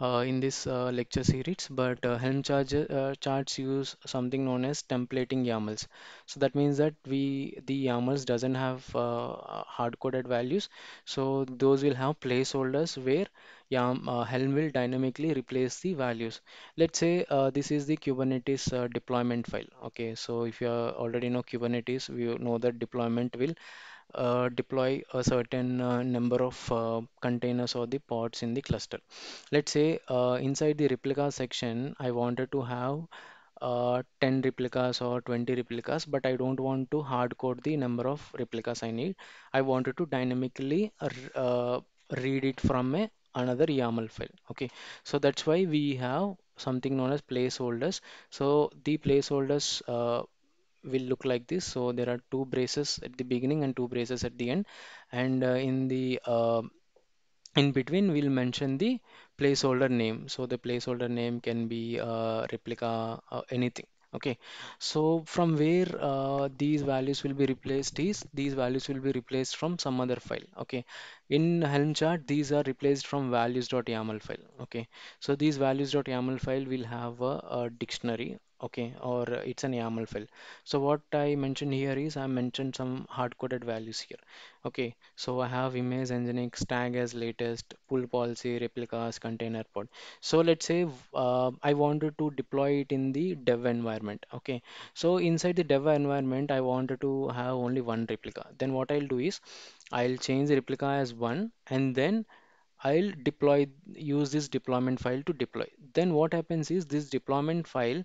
Speaker 1: uh, in this uh, lecture series, but uh, Helm charge, uh, charts use something known as templating YAMLs. So that means that we the YAMLs doesn't have uh, hard-coded values, so those will have placeholders where YAM, uh, Helm will dynamically replace the values. Let's say this is the Kubernetes deployment file. Okay, so if you already know Kubernetes, we know that deployment will uh, deploy a certain uh, number of uh, containers or the pods in the cluster. Let's say uh, inside the replica section, I wanted to have uh, 10 replicas or 20 replicas, but I don't want to hard code the number of replicas I need. I wanted to dynamically read it from a another YAML file. Okay, so that's why we have something known as placeholders. So the placeholders will look like this. So there are two braces at the beginning and two braces at the end, and uh, in the uh, in between we'll mention the placeholder name. So the placeholder name can be uh, replica uh, anything. Okay. So from where uh, these values will be replaced is these values will be replaced from some other file. Okay. In Helm chart these are replaced from values.yaml file. Okay. So these values.yaml file will have a, a dictionary okay, or it's an YAML file. So what I mentioned here is I mentioned some hard-coded values here. Okay, so I have image nginx tag as latest, pull policy, replicas, container pod. So let's say uh, I wanted to deploy it in the dev environment. Okay, so inside the dev environment, I wanted to have only one replica. Then what I'll do is I'll change the replica as one and then I'll deploy use this deployment file to deploy. Then what happens is this deployment file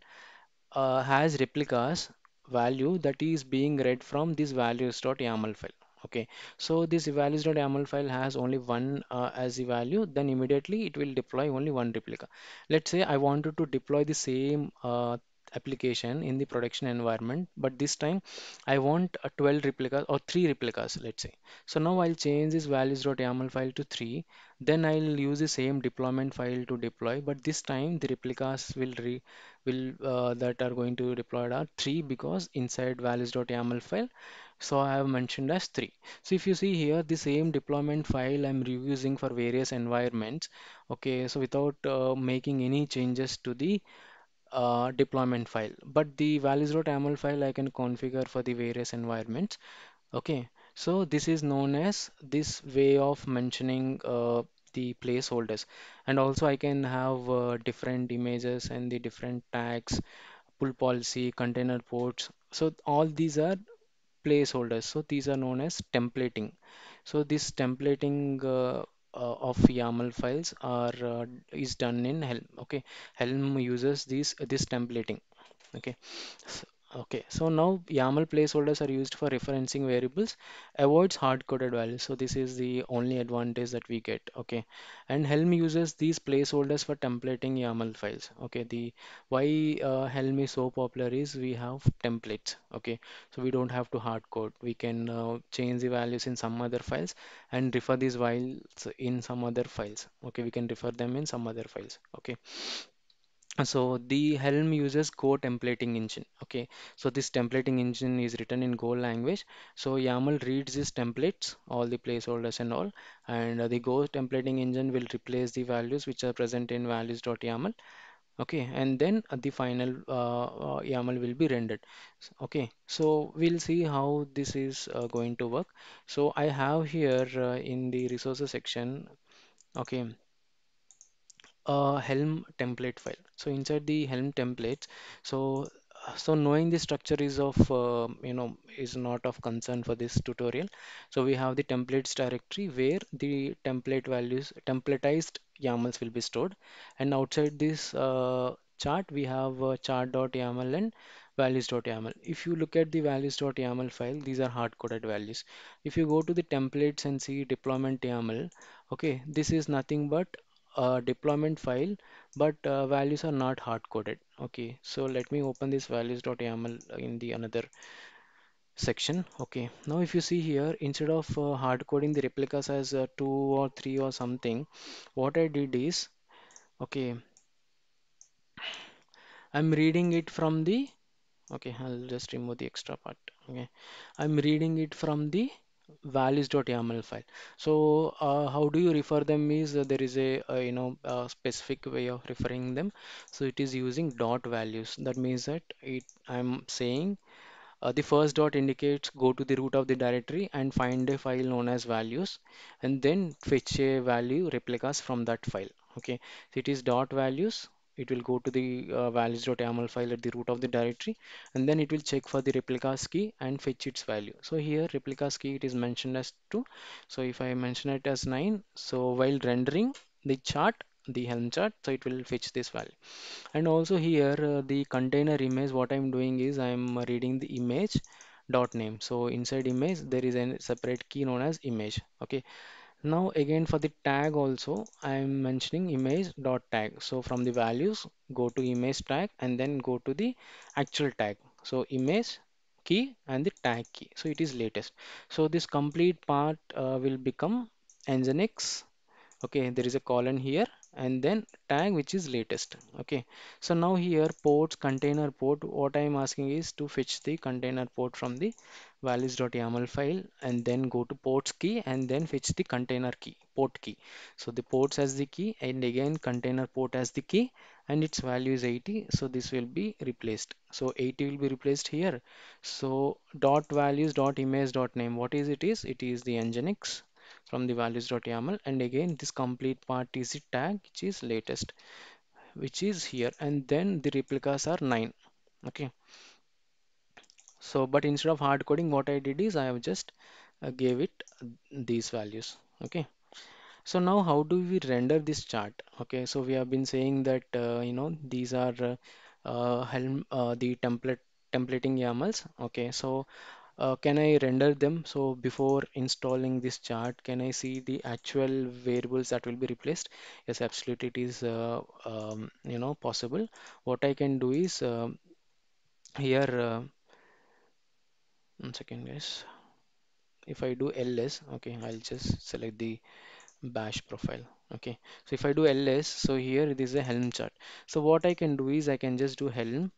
Speaker 1: uh, has replicas value that is being read from this values.yaml file. Okay, so this values.yaml file has only one uh, as the value, then immediately it will deploy only one replica. Let's say I wanted to deploy the same uh, application in the production environment, but this time I want a 12 replicas or three replicas, let's say. So now I'll change this values.yaml file to three, then I'll use the same deployment file to deploy, but this time the replicas will re will uh, that are going to deployed are three because inside values.yaml file so I have mentioned as three so if you see here the same deployment file I'm reusing for various environments okay so without uh, making any changes to the uh, deployment file but the values.yaml file I can configure for the various environments Okay, so this is known as this way of mentioning uh, the placeholders, and also I can have uh, different images and the different tags, pull policy, container ports. So all these are placeholders. So these are known as templating. So this templating uh, uh, of YAML files are uh, is done in Helm. Okay, Helm uses this this templating. Okay, so, okay. So now YAML placeholders are used for referencing variables, avoids hard-coded values. So this is the only advantage that we get. Okay, and Helm uses these placeholders for templating YAML files. Okay, the why uh, Helm is so popular is we have templates. Okay, so we don't have to hard code. We can uh, change the values in some other files and refer these files in some other files. Okay, we can refer them in some other files. Okay. So the Helm uses Go templating engine. Okay, so this templating engine is written in Go language. So YAML reads these templates, all the placeholders and all, and uh, the Go templating engine will replace the values which are present in values.yaml. Okay, and then uh, the final uh, uh, YAML will be rendered. Okay, so we'll see how this is uh, going to work. So I have here uh, in the resources section. Okay, a Helm template file. So inside the Helm templates, so so knowing the structure is of uh, you know is not of concern for this tutorial. So we have the templates directory where the template values, templatized YAMLs will be stored, and outside this uh, chart we have uh, chart.yaml and values.yaml. If you look at the values.yaml file, these are hard-coded values. If you go to the templates and see deployment YAML, okay, this is nothing but a deployment file, but uh, values are not hard coded. Okay, so let me open this values.yaml in the another section. Okay, now if you see here, instead of uh, hard coding the replicas as uh, two or three or something, what I did is, okay, I'm reading it from the Okay, I'll just remove the extra part. Okay, I'm reading it from the values.yaml file. So, uh, how do you refer them is uh, there is a, uh you know a specific way of referring them. So it is using dot values. That means that it I'm saying uh, the first dot indicates go to the root of the directory and find a file known as values and then fetch a value replicas from that file. Okay, so it is dot values. It will go to the uh, values.yaml file at the root of the directory and then it will check for the replicas key and fetch its value. So here replicas key it is mentioned as 2. So if I mention it as 9, so while rendering the chart, the Helm chart, so it will fetch this value. And also here uh, the container image, what I'm doing is I'm reading the image dot name. So inside image there is a separate key known as image. Okay. Now again for the tag also I'm mentioning image dot tag. So from the values go to image tag and then go to the actual tag. So image key and the tag key. So it is latest. So this complete part uh, will become nginx okay there is a colon here and then tag which is latest okay? So now here ports container port what I am asking is to fetch the container port from the values.yaml file and then go to ports key and then fetch the container key port key. So the ports as the key and again container port as the key and its value is 80 so this will be replaced. So 80 will be replaced here. So dot values dot image dot name what is it is? It is the nginx from the values dot yaml and again this complete part is the tag which is latest which is here. And then the replicas are 9 okay. So but instead of hard coding what I did is I have just uh, gave it uh, these values. Okay. So now how do we render this chart? Okay, so we have been saying that uh, you know these are uh, uh, Helm uh, the template templating YAMLs. Okay, so uh, can I render them? So before installing this chart, can I see the actual variables that will be replaced? Yes, absolutely, it is uh, um, you know possible. What I can do is um here uh, one second, guys. If I do ls, okay, I'll just select the bash profile okay so if I do ls so here it is a helm chart so what I can do is I can just do helm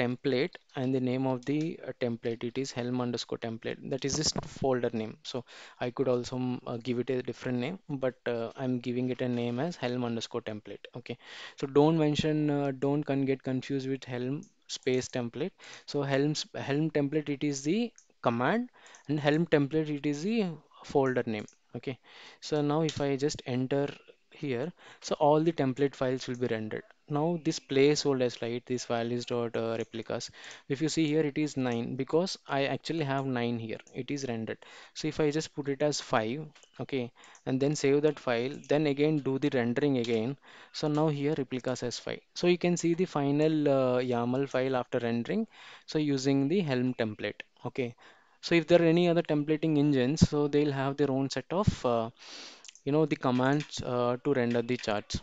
Speaker 1: template and the name of the uh, template it is helm underscore template. That is this folder name. So I could also mm, uh, give it a different name but uh, I'm giving it a name as helm underscore template okay? So don't mention uh, don't con get confused with helm space template. So helm's helm template it is the command and helm template it is the folder name okay? So now if I just enter here so all the template files will be rendered now this placeholder right this values dot uh, replicas. If you see here it is 9 because I actually have 9 here. It is rendered. So if I just put it as 5 okay and then save that file then again do the rendering again. So now here replicas as 5 so you can see the final uh, YAML file after rendering. So using the Helm template okay. So if there are any other templating engines so they'll have their own set of uh, you know the commands uh, to render the charts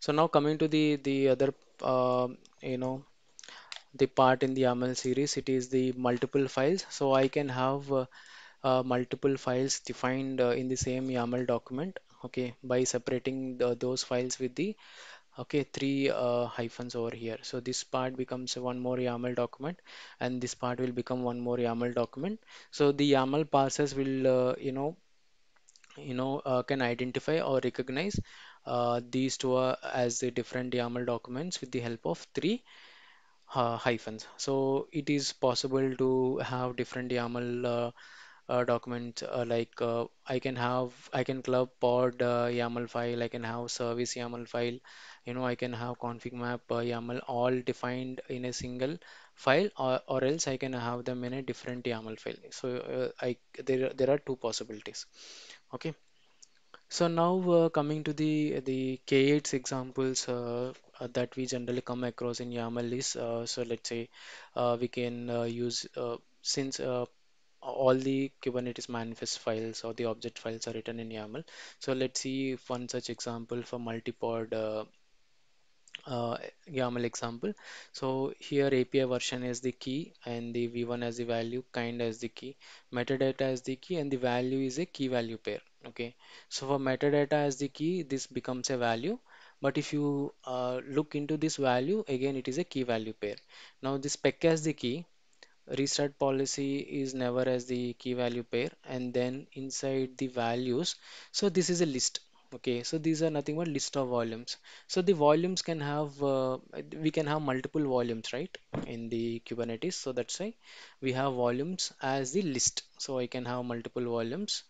Speaker 1: so now coming to the the other uh, you know the part in the YAML series, it is the multiple files. So I can have uh, uh, multiple files defined uh, in the same YAML document. Okay, by separating the, those files with the okay three uh, hyphens over here. So this part becomes one more YAML document, and this part will become one more YAML document. So the YAML parsers will uh, you know you know uh, can identify or recognize uh, these two are as the different YAML documents with the help of three uh, hyphens. So it is possible to have different YAML uh, uh, documents uh, like uh, I can have I can club pod YAML file, I can have service YAML file, you know I can have config map YAML all defined in a single file or, or else I can have them in a different YAML file. So I there there are two possibilities. Okay. So now uh, coming to the the K8s examples uh, uh, that we generally come across in YAML is uh, so let's say uh, we can uh, use uh, since uh, all the Kubernetes manifest files or the object files are written in YAML. So let's see one such example for multipod uh, uh, YAML example. So here API version is the key and the v1 as the value, kind as the key, metadata as the key, and the value is a key value pair. Okay, so for metadata as the key, this becomes a value. But if you uh, look into this value, again it is a key value pair. Now this spec as the key, restart policy is never as the key value pair. And then inside the values so this is a list. Okay. So these are nothing but list of volumes. So the volumes can have uh, we can have multiple volumes right in the Kubernetes. So that's why we have volumes as the list. So I can have multiple volumes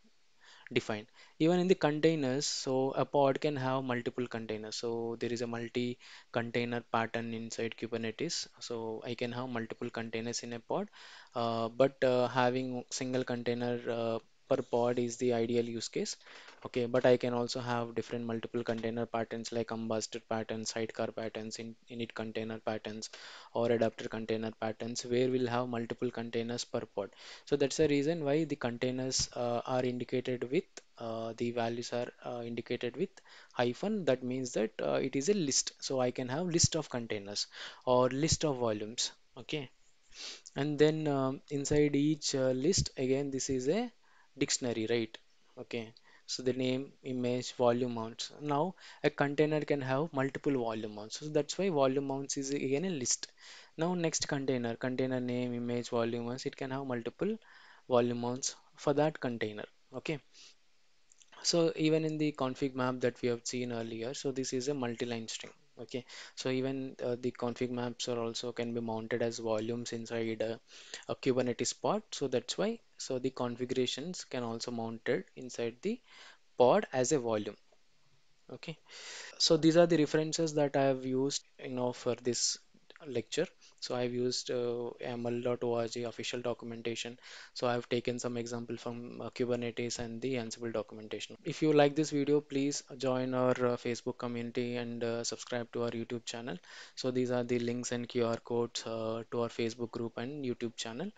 Speaker 1: defined. Even in the containers so a pod can have multiple containers. So there is a multi container pattern inside kubernetes. So i can have multiple containers in a pod. Uh, but uh, having single container uh, per pod is the ideal use case okay but i can also have different multiple container patterns like ambassador patterns sidecar patterns in init container patterns or adapter container patterns where we'll have multiple containers per pod so that's the reason why the containers uh, are indicated with uh, the values are uh, indicated with hyphen. That means that uh, it is a list. So I can have list of containers or list of volumes. Okay. And then um, inside each uh, list, again, this is a dictionary, right? Okay. So the name, image, volume mounts. Now a container can have multiple volume mounts. So that's why volume mounts is again a list. Now next container, container name, image, volume mounts, it can have multiple volume mounts for that container. Okay. So even in the config map that we have seen earlier, so this is a multi-line string. Okay, so even uh, the config maps are also can be mounted as volumes inside a, a Kubernetes pod. So that's why so the configurations can also mounted inside the pod as a volume. Okay. So these are the references that I have used, you know, for this lecture. So I've used uh, YAML.org official documentation. So I've taken some example from uh, Kubernetes and the Ansible documentation. If you like this video, please join our uh, Facebook community and uh, subscribe to our YouTube channel. So these are the links and QR codes uh, to our Facebook group and YouTube channel.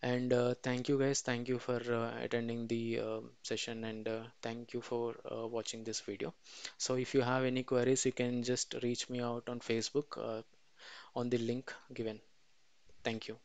Speaker 1: And uh, thank you guys. Thank you for attending the uh, session and thank you for watching this video. So if you have any queries, you can just reach me out on Facebook on the link given. Thank you.